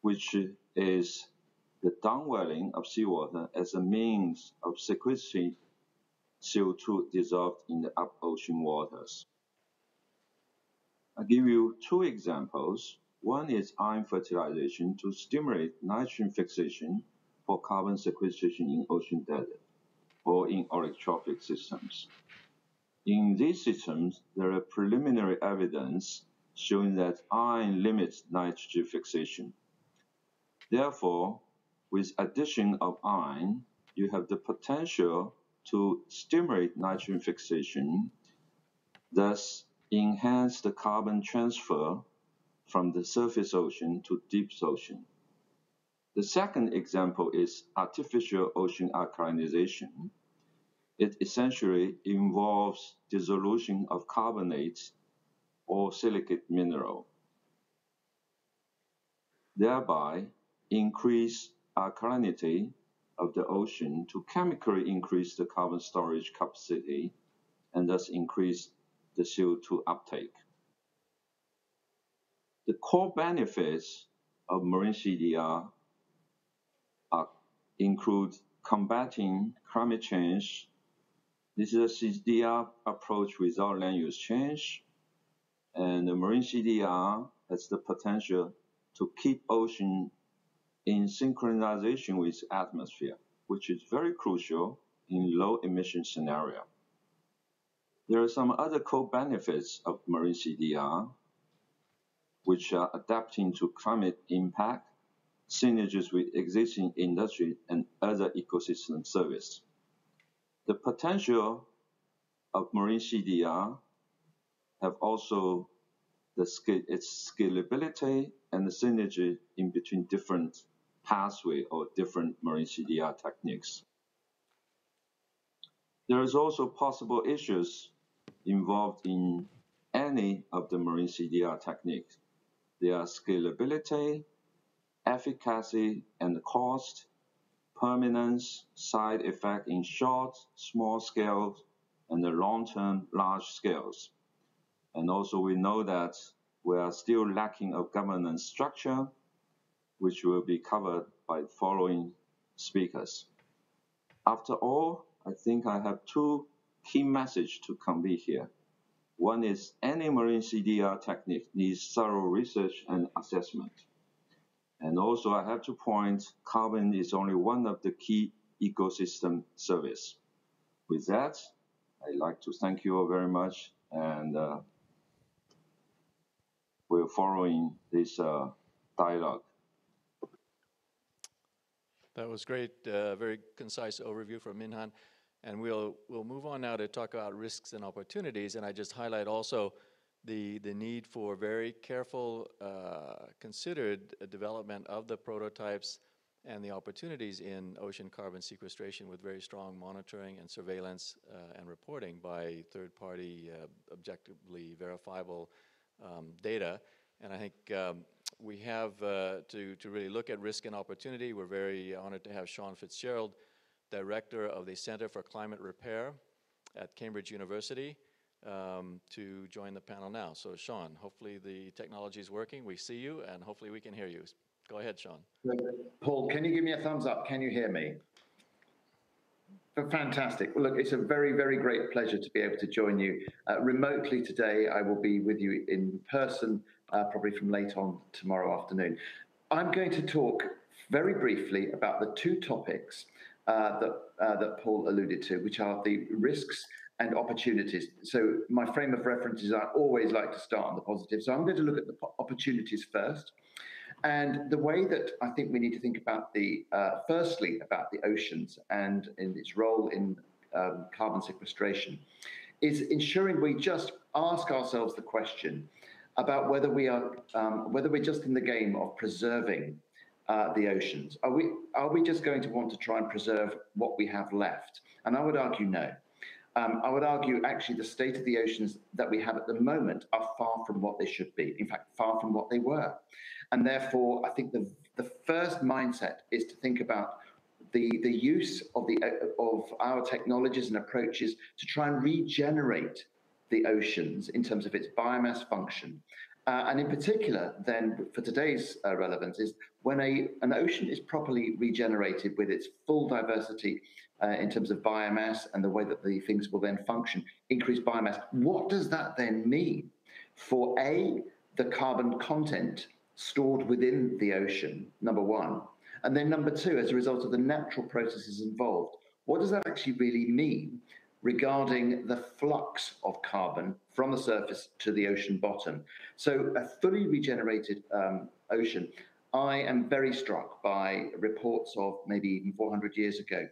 which is the downwelling of seawater as a means of sequestering CO2 dissolved in the up ocean waters. I'll give you two examples. One is iron fertilization to stimulate nitrogen fixation for carbon sequestration in ocean desert or in oligotrophic systems. In these systems, there are preliminary evidence showing that iron limits nitrogen fixation. Therefore, with addition of iron, you have the potential to stimulate nitrogen fixation, thus enhance the carbon transfer from the surface ocean to deep ocean. The second example is artificial ocean alkalinization. It essentially involves dissolution of carbonates or silicate mineral, thereby increase alkalinity of the ocean to chemically increase the carbon storage capacity and thus increase the CO2 uptake. The core benefits of marine CDR include combating climate change. This is a CDR approach without land use change. And the marine CDR has the potential to keep ocean in synchronization with atmosphere, which is very crucial in low emission scenario. There are some other co-benefits of marine CDR, which are adapting to climate impact, synergies with existing industry and other ecosystem service. The potential of marine CDR have also the scale, its scalability and the synergy in between different pathway or different marine CDR techniques. There is also possible issues involved in any of the marine CDR techniques. They are scalability, efficacy and cost, permanence, side effect in short, small scales, and the long-term large scales. And also we know that we are still lacking of governance structure which will be covered by following speakers. After all, I think I have two key messages to convey here. One is any marine CDR technique needs thorough research and assessment. And also I have to point, carbon is only one of the key ecosystem service. With that, I'd like to thank you all very much and uh, we're following this uh, dialogue. That was great. Uh, very concise overview from Minhan. And we'll, we'll move on now to talk about risks and opportunities. And I just highlight also the, the need for very careful, uh, considered development of the prototypes and the opportunities in ocean carbon sequestration with very strong monitoring and surveillance uh, and reporting by third-party, uh, objectively verifiable um, data. And I think um, we have uh, to, to really look at risk and opportunity. We're very honored to have Shaun Fitzgerald, Director of the Center for Climate Repair at Cambridge University, um, to join the panel now. So Shaun, hopefully the technology is working. We see you and hopefully we can hear you. Go ahead, Shaun. Paul, can you give me a thumbs up? Can you hear me? Fantastic. Well, look, it's a very, very great pleasure to be able to join you uh, remotely today. I will be with you in person uh, probably from late on tomorrow afternoon. I'm going to talk very briefly about the two topics uh, that, uh, that Paul alluded to, which are the risks and opportunities. So my frame of reference is I always like to start on the positive. So I'm going to look at the opportunities first. And the way that I think we need to think about the, uh, firstly, about the oceans and in its role in um, carbon sequestration is ensuring we just ask ourselves the question, about whether we are um, whether we're just in the game of preserving uh, the oceans. Are we are we just going to want to try and preserve what we have left? And I would argue no. Um, I would argue actually the state of the oceans that we have at the moment are far from what they should be. In fact, far from what they were. And therefore, I think the the first mindset is to think about the, the use of the of our technologies and approaches to try and regenerate the oceans in terms of its biomass function. Uh, and in particular, then for today's uh, relevance, is when a, an ocean is properly regenerated with its full diversity uh, in terms of biomass and the way that the things will then function, increased biomass, what does that then mean for A, the carbon content stored within the ocean, number one, and then number two, as a result of the natural processes involved, what does that actually really mean regarding the flux of carbon from the surface to the ocean bottom. So a fully regenerated um, ocean, I am very struck by reports of maybe even 400 years ago,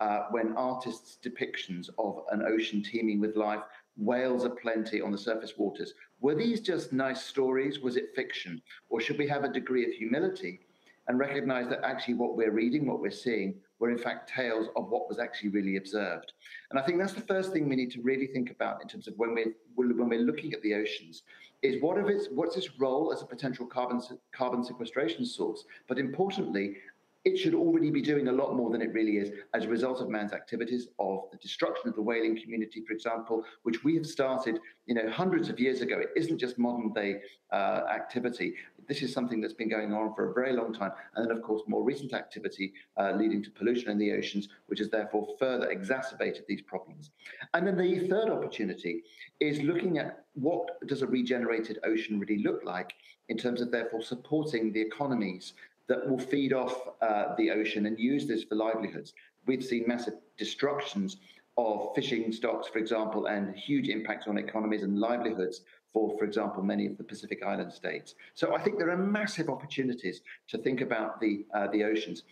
uh, when artists' depictions of an ocean teeming with life, whales aplenty on the surface waters, were these just nice stories? Was it fiction? Or should we have a degree of humility and recognize that actually what we're reading, what we're seeing, were in fact tales of what was actually really observed. And I think that's the first thing we need to really think about in terms of when we're when we're looking at the oceans, is what of its what's its role as a potential carbon carbon sequestration source, but importantly, it should already be doing a lot more than it really is as a result of man's activities of the destruction of the whaling community, for example, which we have started, you know, hundreds of years ago. It isn't just modern day uh, activity. This is something that's been going on for a very long time. And then, of course, more recent activity uh, leading to pollution in the oceans, which has therefore further exacerbated these problems. And then the third opportunity is looking at what does a regenerated ocean really look like in terms of therefore supporting the economies that will feed off uh, the ocean and use this for livelihoods. We've seen massive destructions of fishing stocks, for example, and huge impacts on economies and livelihoods for, for example, many of the Pacific Island states. So I think there are massive opportunities to think about the uh, the oceans.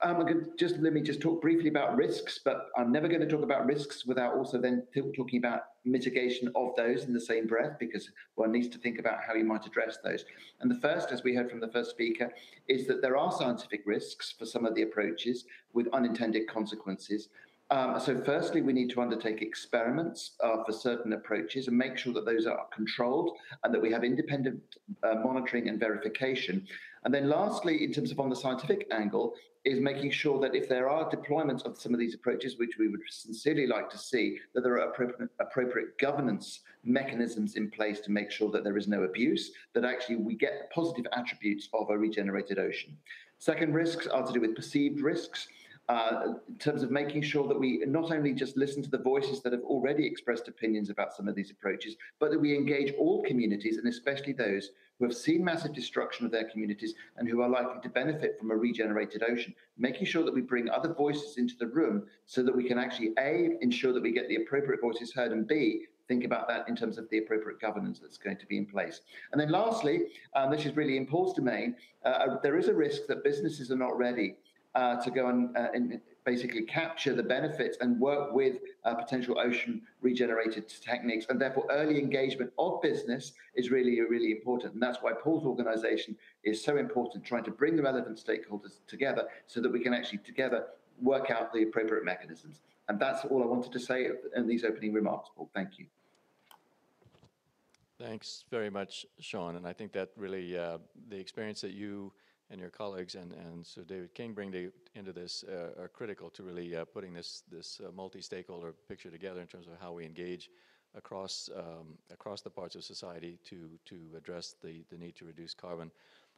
Um, just let me just talk briefly about risks, but I'm never going to talk about risks without also then talking about mitigation of those in the same breath, because one needs to think about how you might address those. And the first, as we heard from the first speaker, is that there are scientific risks for some of the approaches with unintended consequences. Um, so firstly, we need to undertake experiments uh, for certain approaches and make sure that those are controlled and that we have independent uh, monitoring and verification. And then lastly, in terms of on the scientific angle, is making sure that if there are deployments of some of these approaches, which we would sincerely like to see, that there are appropriate, appropriate governance mechanisms in place to make sure that there is no abuse, that actually we get positive attributes of a regenerated ocean. Second risks are to do with perceived risks uh, in terms of making sure that we not only just listen to the voices that have already expressed opinions about some of these approaches, but that we engage all communities and especially those who have seen massive destruction of their communities and who are likely to benefit from a regenerated ocean, making sure that we bring other voices into the room so that we can actually A, ensure that we get the appropriate voices heard, and B, think about that in terms of the appropriate governance that's going to be in place. And then lastly, um, this is really in Paul's domain, uh, there is a risk that businesses are not ready uh, to go and, uh, and, basically capture the benefits and work with uh, potential ocean regenerated techniques. And therefore, early engagement of business is really, really important. And that's why Paul's organization is so important, trying to bring the relevant stakeholders together so that we can actually together work out the appropriate mechanisms. And that's all I wanted to say in these opening remarks, Paul. Thank you. Thanks very much, Shaun. And I think that really uh, the experience that you and your colleagues and, and Sir David King bring the, into this uh, are critical to really uh, putting this, this uh, multi-stakeholder picture together in terms of how we engage across, um, across the parts of society to, to address the, the need to reduce carbon.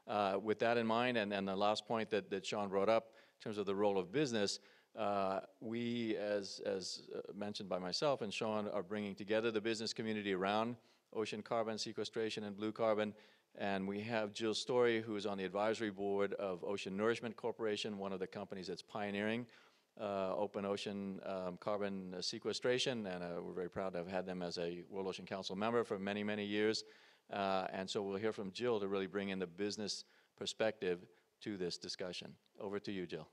Uh, with that in mind, and, and the last point that, that Shaun brought up in terms of the role of business, uh, we, as, as uh, mentioned by myself and Shaun, are bringing together the business community around ocean carbon sequestration and blue carbon and we have Jill Story, who is on the advisory board of Ocean Nourishment Corporation, one of the companies that's pioneering uh, open ocean um, carbon sequestration. And uh, we're very proud to have had them as a World Ocean Council member for many, many years. Uh, and so we'll hear from Jill to really bring in the business perspective to this discussion. Over to you, Jill.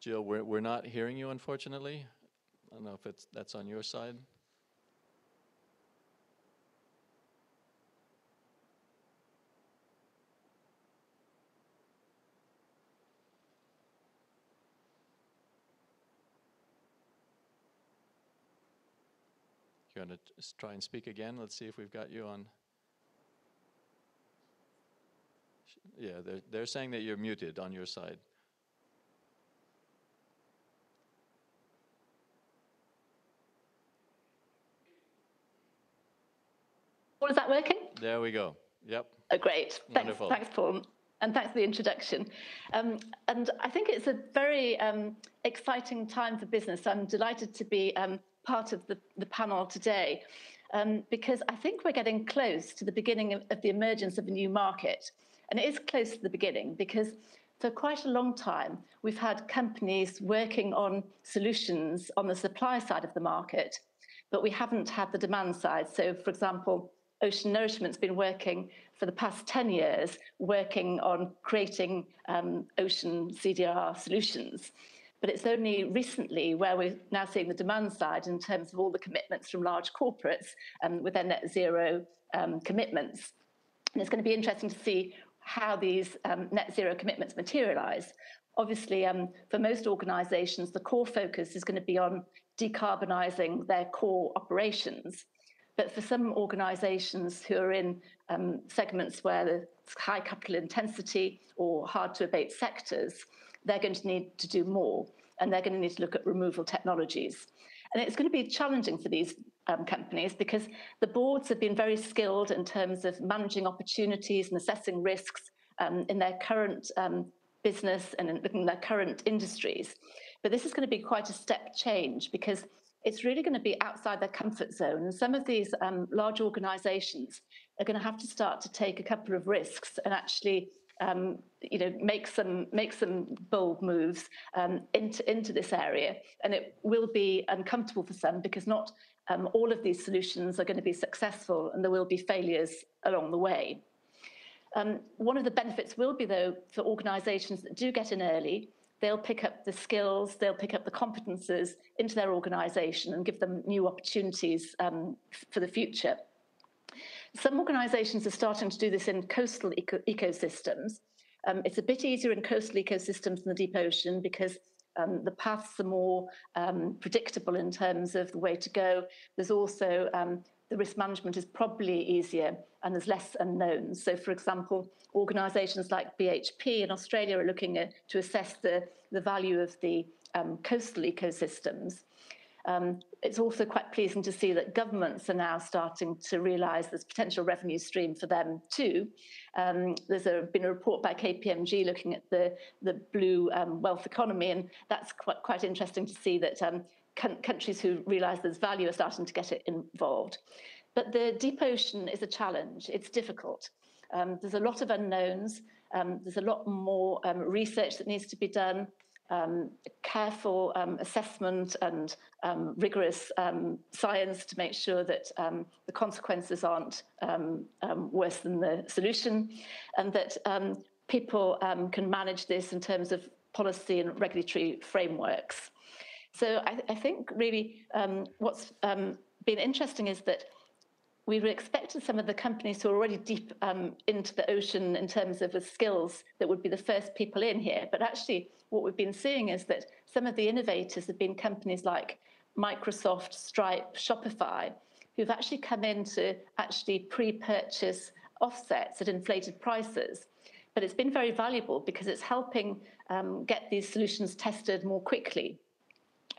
Jill, we're, we're not hearing you, unfortunately. I don't know if it's, that's on your side. You want to try and speak again? Let's see if we've got you on. Yeah, they're, they're saying that you're muted on your side. Well, is that working? There we go. Yep. Oh, great. Thanks, Wonderful. thanks, Paul. And thanks for the introduction. Um, and I think it's a very um, exciting time for business. I'm delighted to be um, part of the, the panel today um, because I think we're getting close to the beginning of, of the emergence of a new market. And it is close to the beginning because for quite a long time, we've had companies working on solutions on the supply side of the market, but we haven't had the demand side. So, for example, Ocean Nourishment's been working for the past 10 years, working on creating um, ocean CDR solutions. But it's only recently where we're now seeing the demand side in terms of all the commitments from large corporates um, with their net zero um, commitments. And it's going to be interesting to see how these um, net zero commitments materialize. Obviously, um, for most organizations, the core focus is going to be on decarbonising their core operations. But for some organisations who are in um, segments where there's high capital intensity or hard to abate sectors, they're going to need to do more and they're going to need to look at removal technologies. And it's going to be challenging for these um, companies because the boards have been very skilled in terms of managing opportunities and assessing risks um, in their current um, business and in, in their current industries. But this is going to be quite a step change because it's really going to be outside their comfort zone. And some of these um, large organizations are going to have to start to take a couple of risks and actually um, you know, make some make some bold moves um, into into this area, and it will be uncomfortable for some because not um, all of these solutions are going to be successful, and there will be failures along the way. Um, one of the benefits will be, though, for organisations that do get in early, they'll pick up the skills, they'll pick up the competences into their organisation and give them new opportunities um, for the future. Some organisations are starting to do this in coastal eco ecosystems. Um, it's a bit easier in coastal ecosystems than the deep ocean because um, the paths are more um, predictable in terms of the way to go. There's also um, the risk management is probably easier and there's less unknowns. So, for example, organisations like BHP in Australia are looking at, to assess the, the value of the um, coastal ecosystems. Um, it's also quite pleasing to see that governments are now starting to realise there's potential revenue stream for them too. Um, there's a, been a report by KPMG looking at the, the blue um, wealth economy, and that's quite, quite interesting to see that um, countries who realise there's value are starting to get it involved. But the deep ocean is a challenge. It's difficult. Um, there's a lot of unknowns. Um, there's a lot more research that needs to be done um, careful um, assessment and um, rigorous um, science to make sure that um, the consequences aren't um, worse than the solution, and that people can manage this in terms of policy and regulatory frameworks. So I, I think really what's been interesting is that we were expecting some of the companies who are already deep um, into the ocean in terms of the skills that would be the first people in here. But actually, what we've been seeing is that some of the innovators have been companies like Microsoft, Stripe, Shopify, who've actually come in to actually pre-purchase offsets at inflated prices. But it's been very valuable because it's helping um, get these solutions tested more quickly.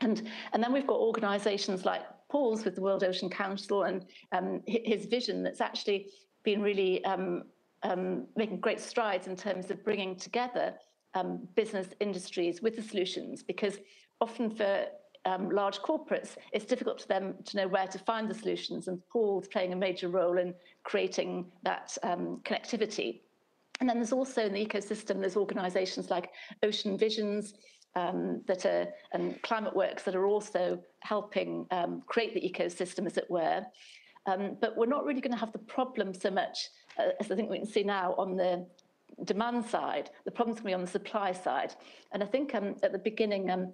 And, and then we've got organizations like Paul's with the World Ocean Council and um, his vision that's actually been really um, um, making great strides in terms of bringing together um, business industries with the solutions because often for um, large corporates, it's difficult for them to know where to find the solutions and Paul's playing a major role in creating that um, connectivity. And then there's also in the ecosystem, there's organizations like Ocean Visions, um, that are and climate works that are also helping um, create the ecosystem, as it were. Um, but we're not really going to have the problem so much uh, as I think we can see now on the demand side. The problem's going to be on the supply side. And I think um, at the beginning, um,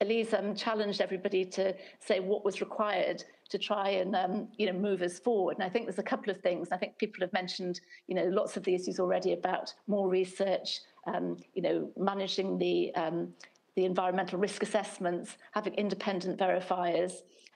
Elise um, challenged everybody to say what was required to try and um, you know move us forward. And I think there's a couple of things. I think people have mentioned you know lots of the issues already about more research, um, you know managing the um, the environmental risk assessments, having independent verifiers,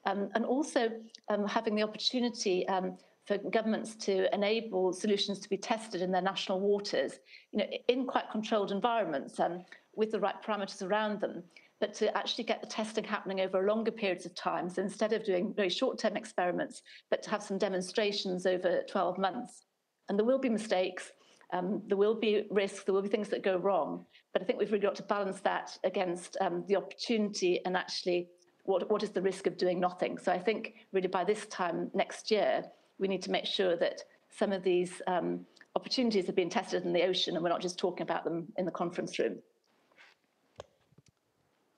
um, and also um, having the opportunity um, for governments to enable solutions to be tested in their national waters, you know, in quite controlled environments um, with the right parameters around them, but to actually get the testing happening over longer periods of time. So instead of doing very short-term experiments, but to have some demonstrations over 12 months. And there will be mistakes, um, there will be risks, there will be things that go wrong, but I think we've really got to balance that against um, the opportunity and actually what, what is the risk of doing nothing. So I think really by this time next year, we need to make sure that some of these um, opportunities are being tested in the ocean and we're not just talking about them in the conference room.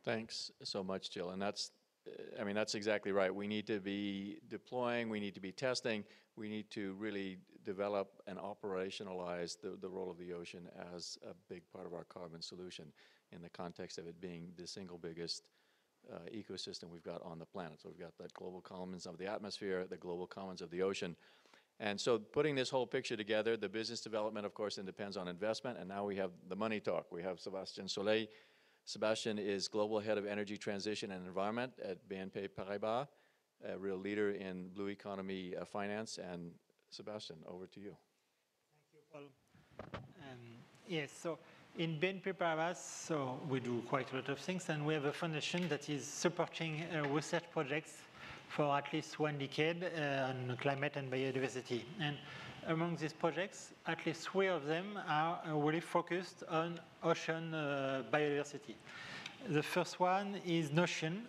Thanks so much, Jill. And that's, I mean, that's exactly right. We need to be deploying, we need to be testing, we need to really develop and operationalize the, the role of the ocean as a big part of our carbon solution in the context of it being the single biggest uh, ecosystem we've got on the planet. So we've got the global commons of the atmosphere, the global commons of the ocean. And so putting this whole picture together, the business development, of course, then depends on investment. And now we have the money talk. We have Sebastian Soulé. Sebastian is Global Head of Energy Transition and Environment at BNP Paribas, a real leader in blue economy uh, finance. And Sebastian, over to you. Thank you, Paul. Um, yes, so in BNP Paribas, so we do quite a lot of things, and we have a foundation that is supporting uh, research projects for at least one decade uh, on climate and biodiversity. And among these projects, at least three of them are uh, really focused on ocean uh, biodiversity. The first one is Nocean,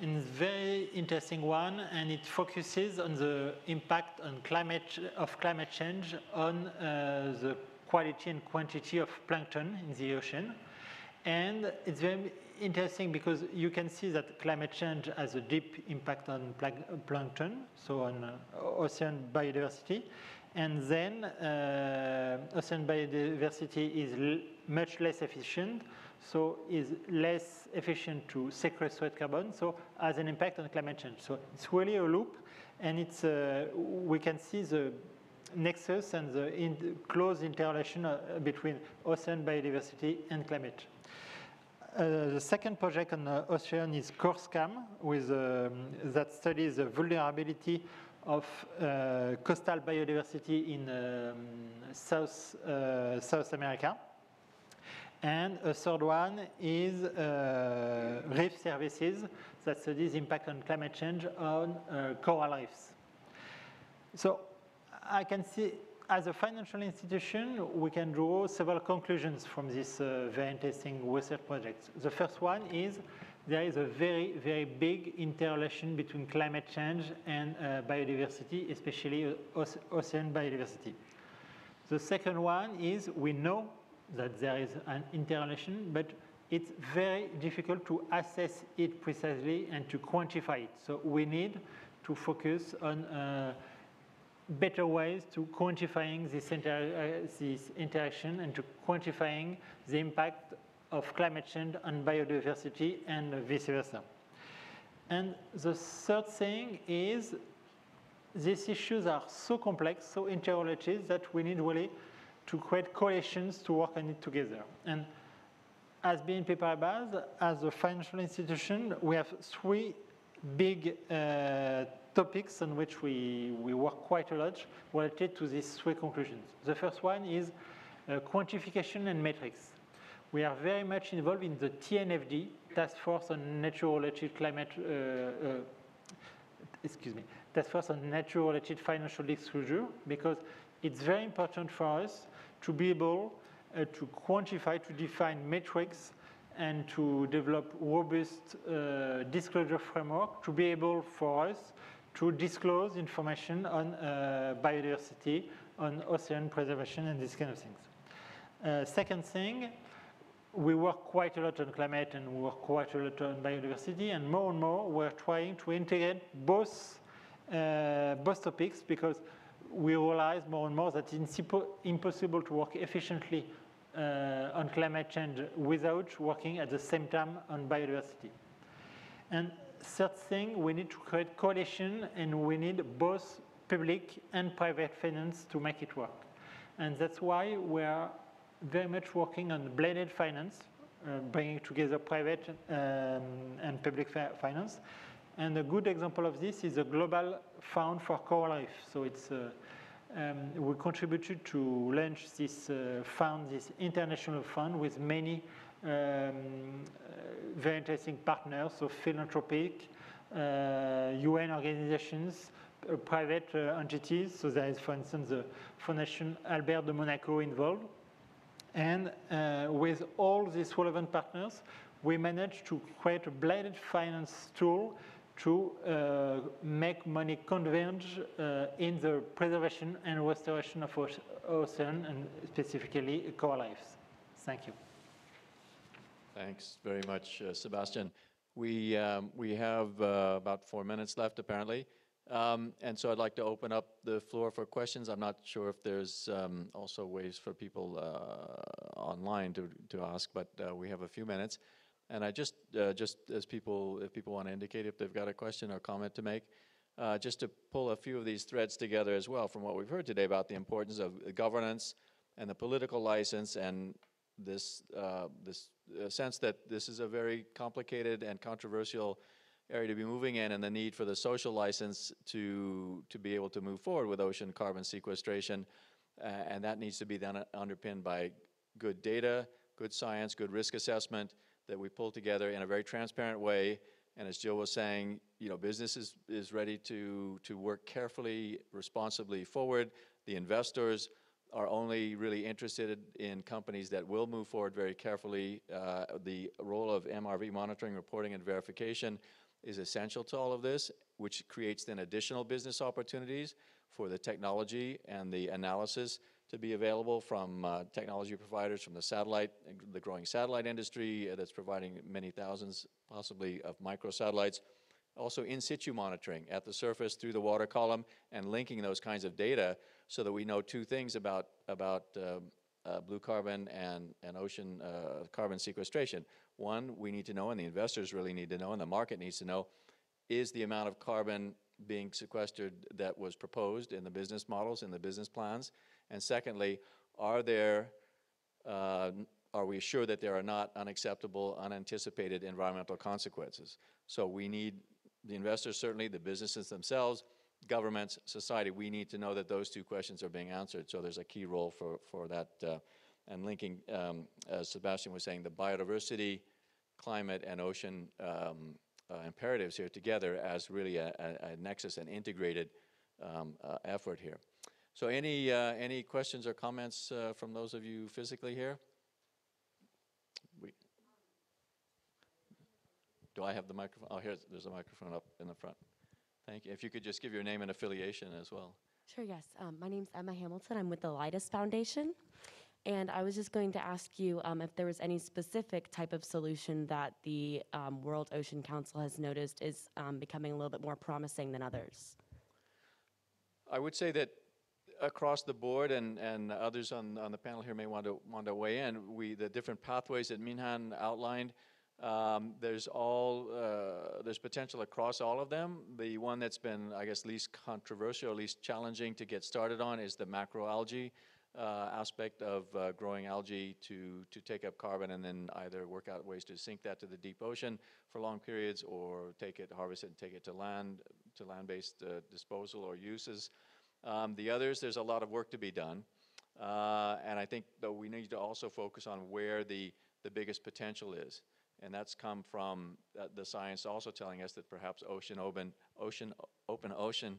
and it's a very interesting one, and it focuses on the impact on climate of climate change on uh, the quality and quantity of plankton in the ocean. And it's very interesting because you can see that climate change has a deep impact on plankton, so on uh, ocean biodiversity. And then uh, ocean biodiversity is much less efficient so is less efficient to sequestrate carbon, so has an impact on climate change. So it's really a loop, and it's uh, we can see the nexus and the in close interrelation uh, between ocean biodiversity and climate. Uh, the second project on the ocean is CORSCAM, with, um, that studies the vulnerability of uh, coastal biodiversity in um, South, uh, South America. And a third one is uh, reef services that studies impact on climate change on uh, coral reefs. So I can see as a financial institution, we can draw several conclusions from this uh, very interesting research project. The first one is there is a very, very big interrelation between climate change and uh, biodiversity, especially ocean biodiversity. The second one is we know that there is an interrelation, but it's very difficult to assess it precisely and to quantify it. So we need to focus on uh, better ways to quantifying this, inter uh, this interaction and to quantifying the impact of climate change on biodiversity and vice versa. And the third thing is these issues are so complex, so interrelated that we need really to create coalitions to work on it together. And as BNP Paribas, as a financial institution, we have three big uh, topics on which we, we work quite a lot related to these three conclusions. The first one is uh, quantification and metrics. We are very much involved in the TNFD, Task Force on Nature-Related Climate, uh, uh, excuse me, Task Force on Nature-Related Financial Disclosure, because it's very important for us to be able uh, to quantify, to define metrics and to develop robust uh, disclosure framework to be able for us to disclose information on uh, biodiversity, on ocean preservation and these kind of things. Uh, second thing, we work quite a lot on climate and we work quite a lot on biodiversity and more and more we're trying to integrate both, uh, both topics because we realize more and more that it's impossible to work efficiently uh, on climate change without working at the same time on biodiversity. And third thing, we need to create coalition and we need both public and private finance to make it work. And that's why we are very much working on blended finance, uh, bringing together private um, and public finance. And a good example of this is a global fund for coral reef. So it's uh, um, we contributed to launch this uh, fund, this international fund, with many um, uh, very interesting partners, so philanthropic, uh, UN organizations, uh, private uh, entities. So there is, for instance, the Foundation Albert de Monaco involved. And uh, with all these relevant partners, we managed to create a blended finance tool to uh, make money converge uh, in the preservation and restoration of ocean and specifically coral reefs. Thank you. Thanks very much, uh, Sebastian. We, um, we have uh, about four minutes left, apparently. Um, and so I'd like to open up the floor for questions. I'm not sure if there's um, also ways for people uh, online to, to ask, but uh, we have a few minutes. And I just, uh, just as people, if people want to indicate if they've got a question or comment to make, uh, just to pull a few of these threads together as well from what we've heard today about the importance of governance and the political license and this, uh, this uh, sense that this is a very complicated and controversial area to be moving in and the need for the social license to, to be able to move forward with ocean carbon sequestration. And that needs to be then underpinned by good data, good science, good risk assessment that we pull together in a very transparent way. And as Jill was saying, you know, business is, is ready to, to work carefully, responsibly forward. The investors are only really interested in companies that will move forward very carefully. Uh, the role of MRV monitoring, reporting, and verification is essential to all of this, which creates then additional business opportunities for the technology and the analysis to be available from uh, technology providers, from the satellite, the growing satellite industry uh, that's providing many thousands, possibly, of microsatellites. Also in situ monitoring at the surface through the water column and linking those kinds of data so that we know two things about, about um, uh, blue carbon and, and ocean uh, carbon sequestration. One, we need to know, and the investors really need to know, and the market needs to know, is the amount of carbon being sequestered that was proposed in the business models, in the business plans? And secondly, are there, uh, are we sure that there are not unacceptable, unanticipated environmental consequences? So we need the investors, certainly, the businesses themselves, governments, society, we need to know that those two questions are being answered. So there's a key role for, for that. Uh, and linking, um, as Sebastian was saying, the biodiversity, climate, and ocean um, uh, imperatives here together as really a, a, a nexus and integrated um, uh, effort here. So any, uh, any questions or comments uh, from those of you physically here? We, do I have the microphone? Oh, here's, there's a microphone up in the front. Thank you. If you could just give your name and affiliation as well. Sure, yes. Um, my name's Emma Hamilton. I'm with the Leidos Foundation. And I was just going to ask you um, if there was any specific type of solution that the um, World Ocean Council has noticed is um, becoming a little bit more promising than others. I would say that across the board, and, and others on, on the panel here may want to, want to weigh in, we, the different pathways that Minhan outlined, um, there's all uh, there's potential across all of them. The one that's been, I guess, least controversial, least challenging to get started on is the macroalgae uh, aspect of uh, growing algae to to take up carbon and then either work out ways to sink that to the deep ocean for long periods or take it, harvest it, and take it to land to land-based uh, disposal or uses. Um, the others, there's a lot of work to be done, uh, and I think though we need to also focus on where the the biggest potential is and that's come from uh, the science also telling us that perhaps ocean open, ocean, open ocean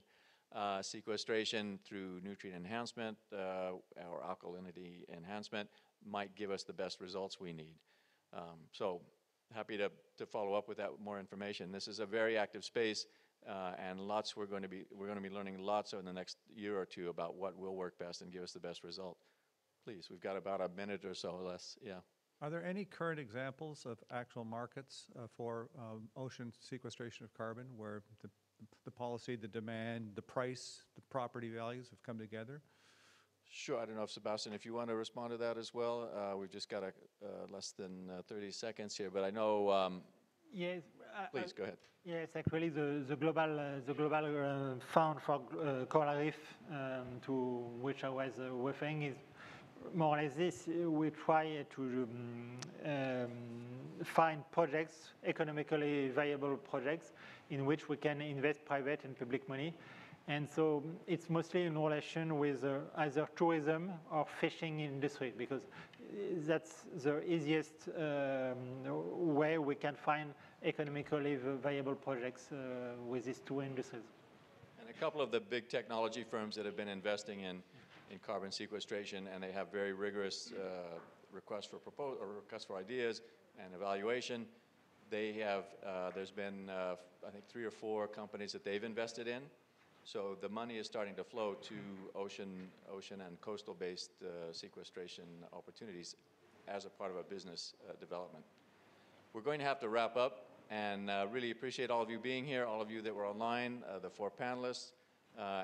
uh, sequestration through nutrient enhancement uh, or alkalinity enhancement might give us the best results we need. Um, so happy to, to follow up with that more information. This is a very active space uh, and lots we're going to be we're going to be learning lots in the next year or two about what will work best and give us the best result. Please, we've got about a minute or so less. Yeah. Are there any current examples of actual markets uh, for um, ocean sequestration of carbon where the, the policy, the demand, the price, the property values have come together? Sure. I don't know if Sebastian, if you want to respond to that as well. Uh, we've just got a, uh, less than uh, 30 seconds here, but I know. Um, yes. Uh, please go ahead. Yes, actually, the the global uh, the global fund for coral reef um, to which I was referring is more or less this, we try to um, um, find projects, economically viable projects, in which we can invest private and public money. And so it's mostly in relation with uh, either tourism or fishing industry, because that's the easiest um, way we can find economically viable projects uh, with these two industries. And a couple of the big technology firms that have been investing in in carbon sequestration, and they have very rigorous uh, requests for proposal or requests for ideas and evaluation. They have, uh, there's been, I think, three or four companies that they've invested in. So the money is starting to flow to ocean, ocean and coastal-based uh, sequestration opportunities as a part of a business uh, development. We're going to have to wrap up and uh, really appreciate all of you being here, all of you that were online, the four panelists,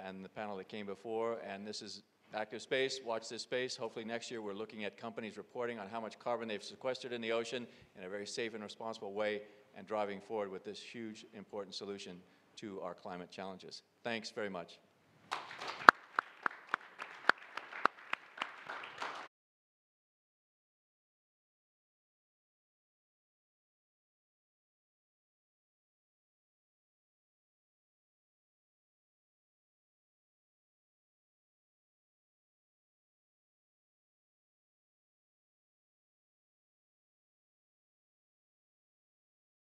and the panel that came before. And this is active space, watch this space. Hopefully next year we're looking at companies reporting on how much carbon they've sequestered in the ocean in a very safe and responsible way and driving forward with this huge important solution to our climate challenges. Thanks very much.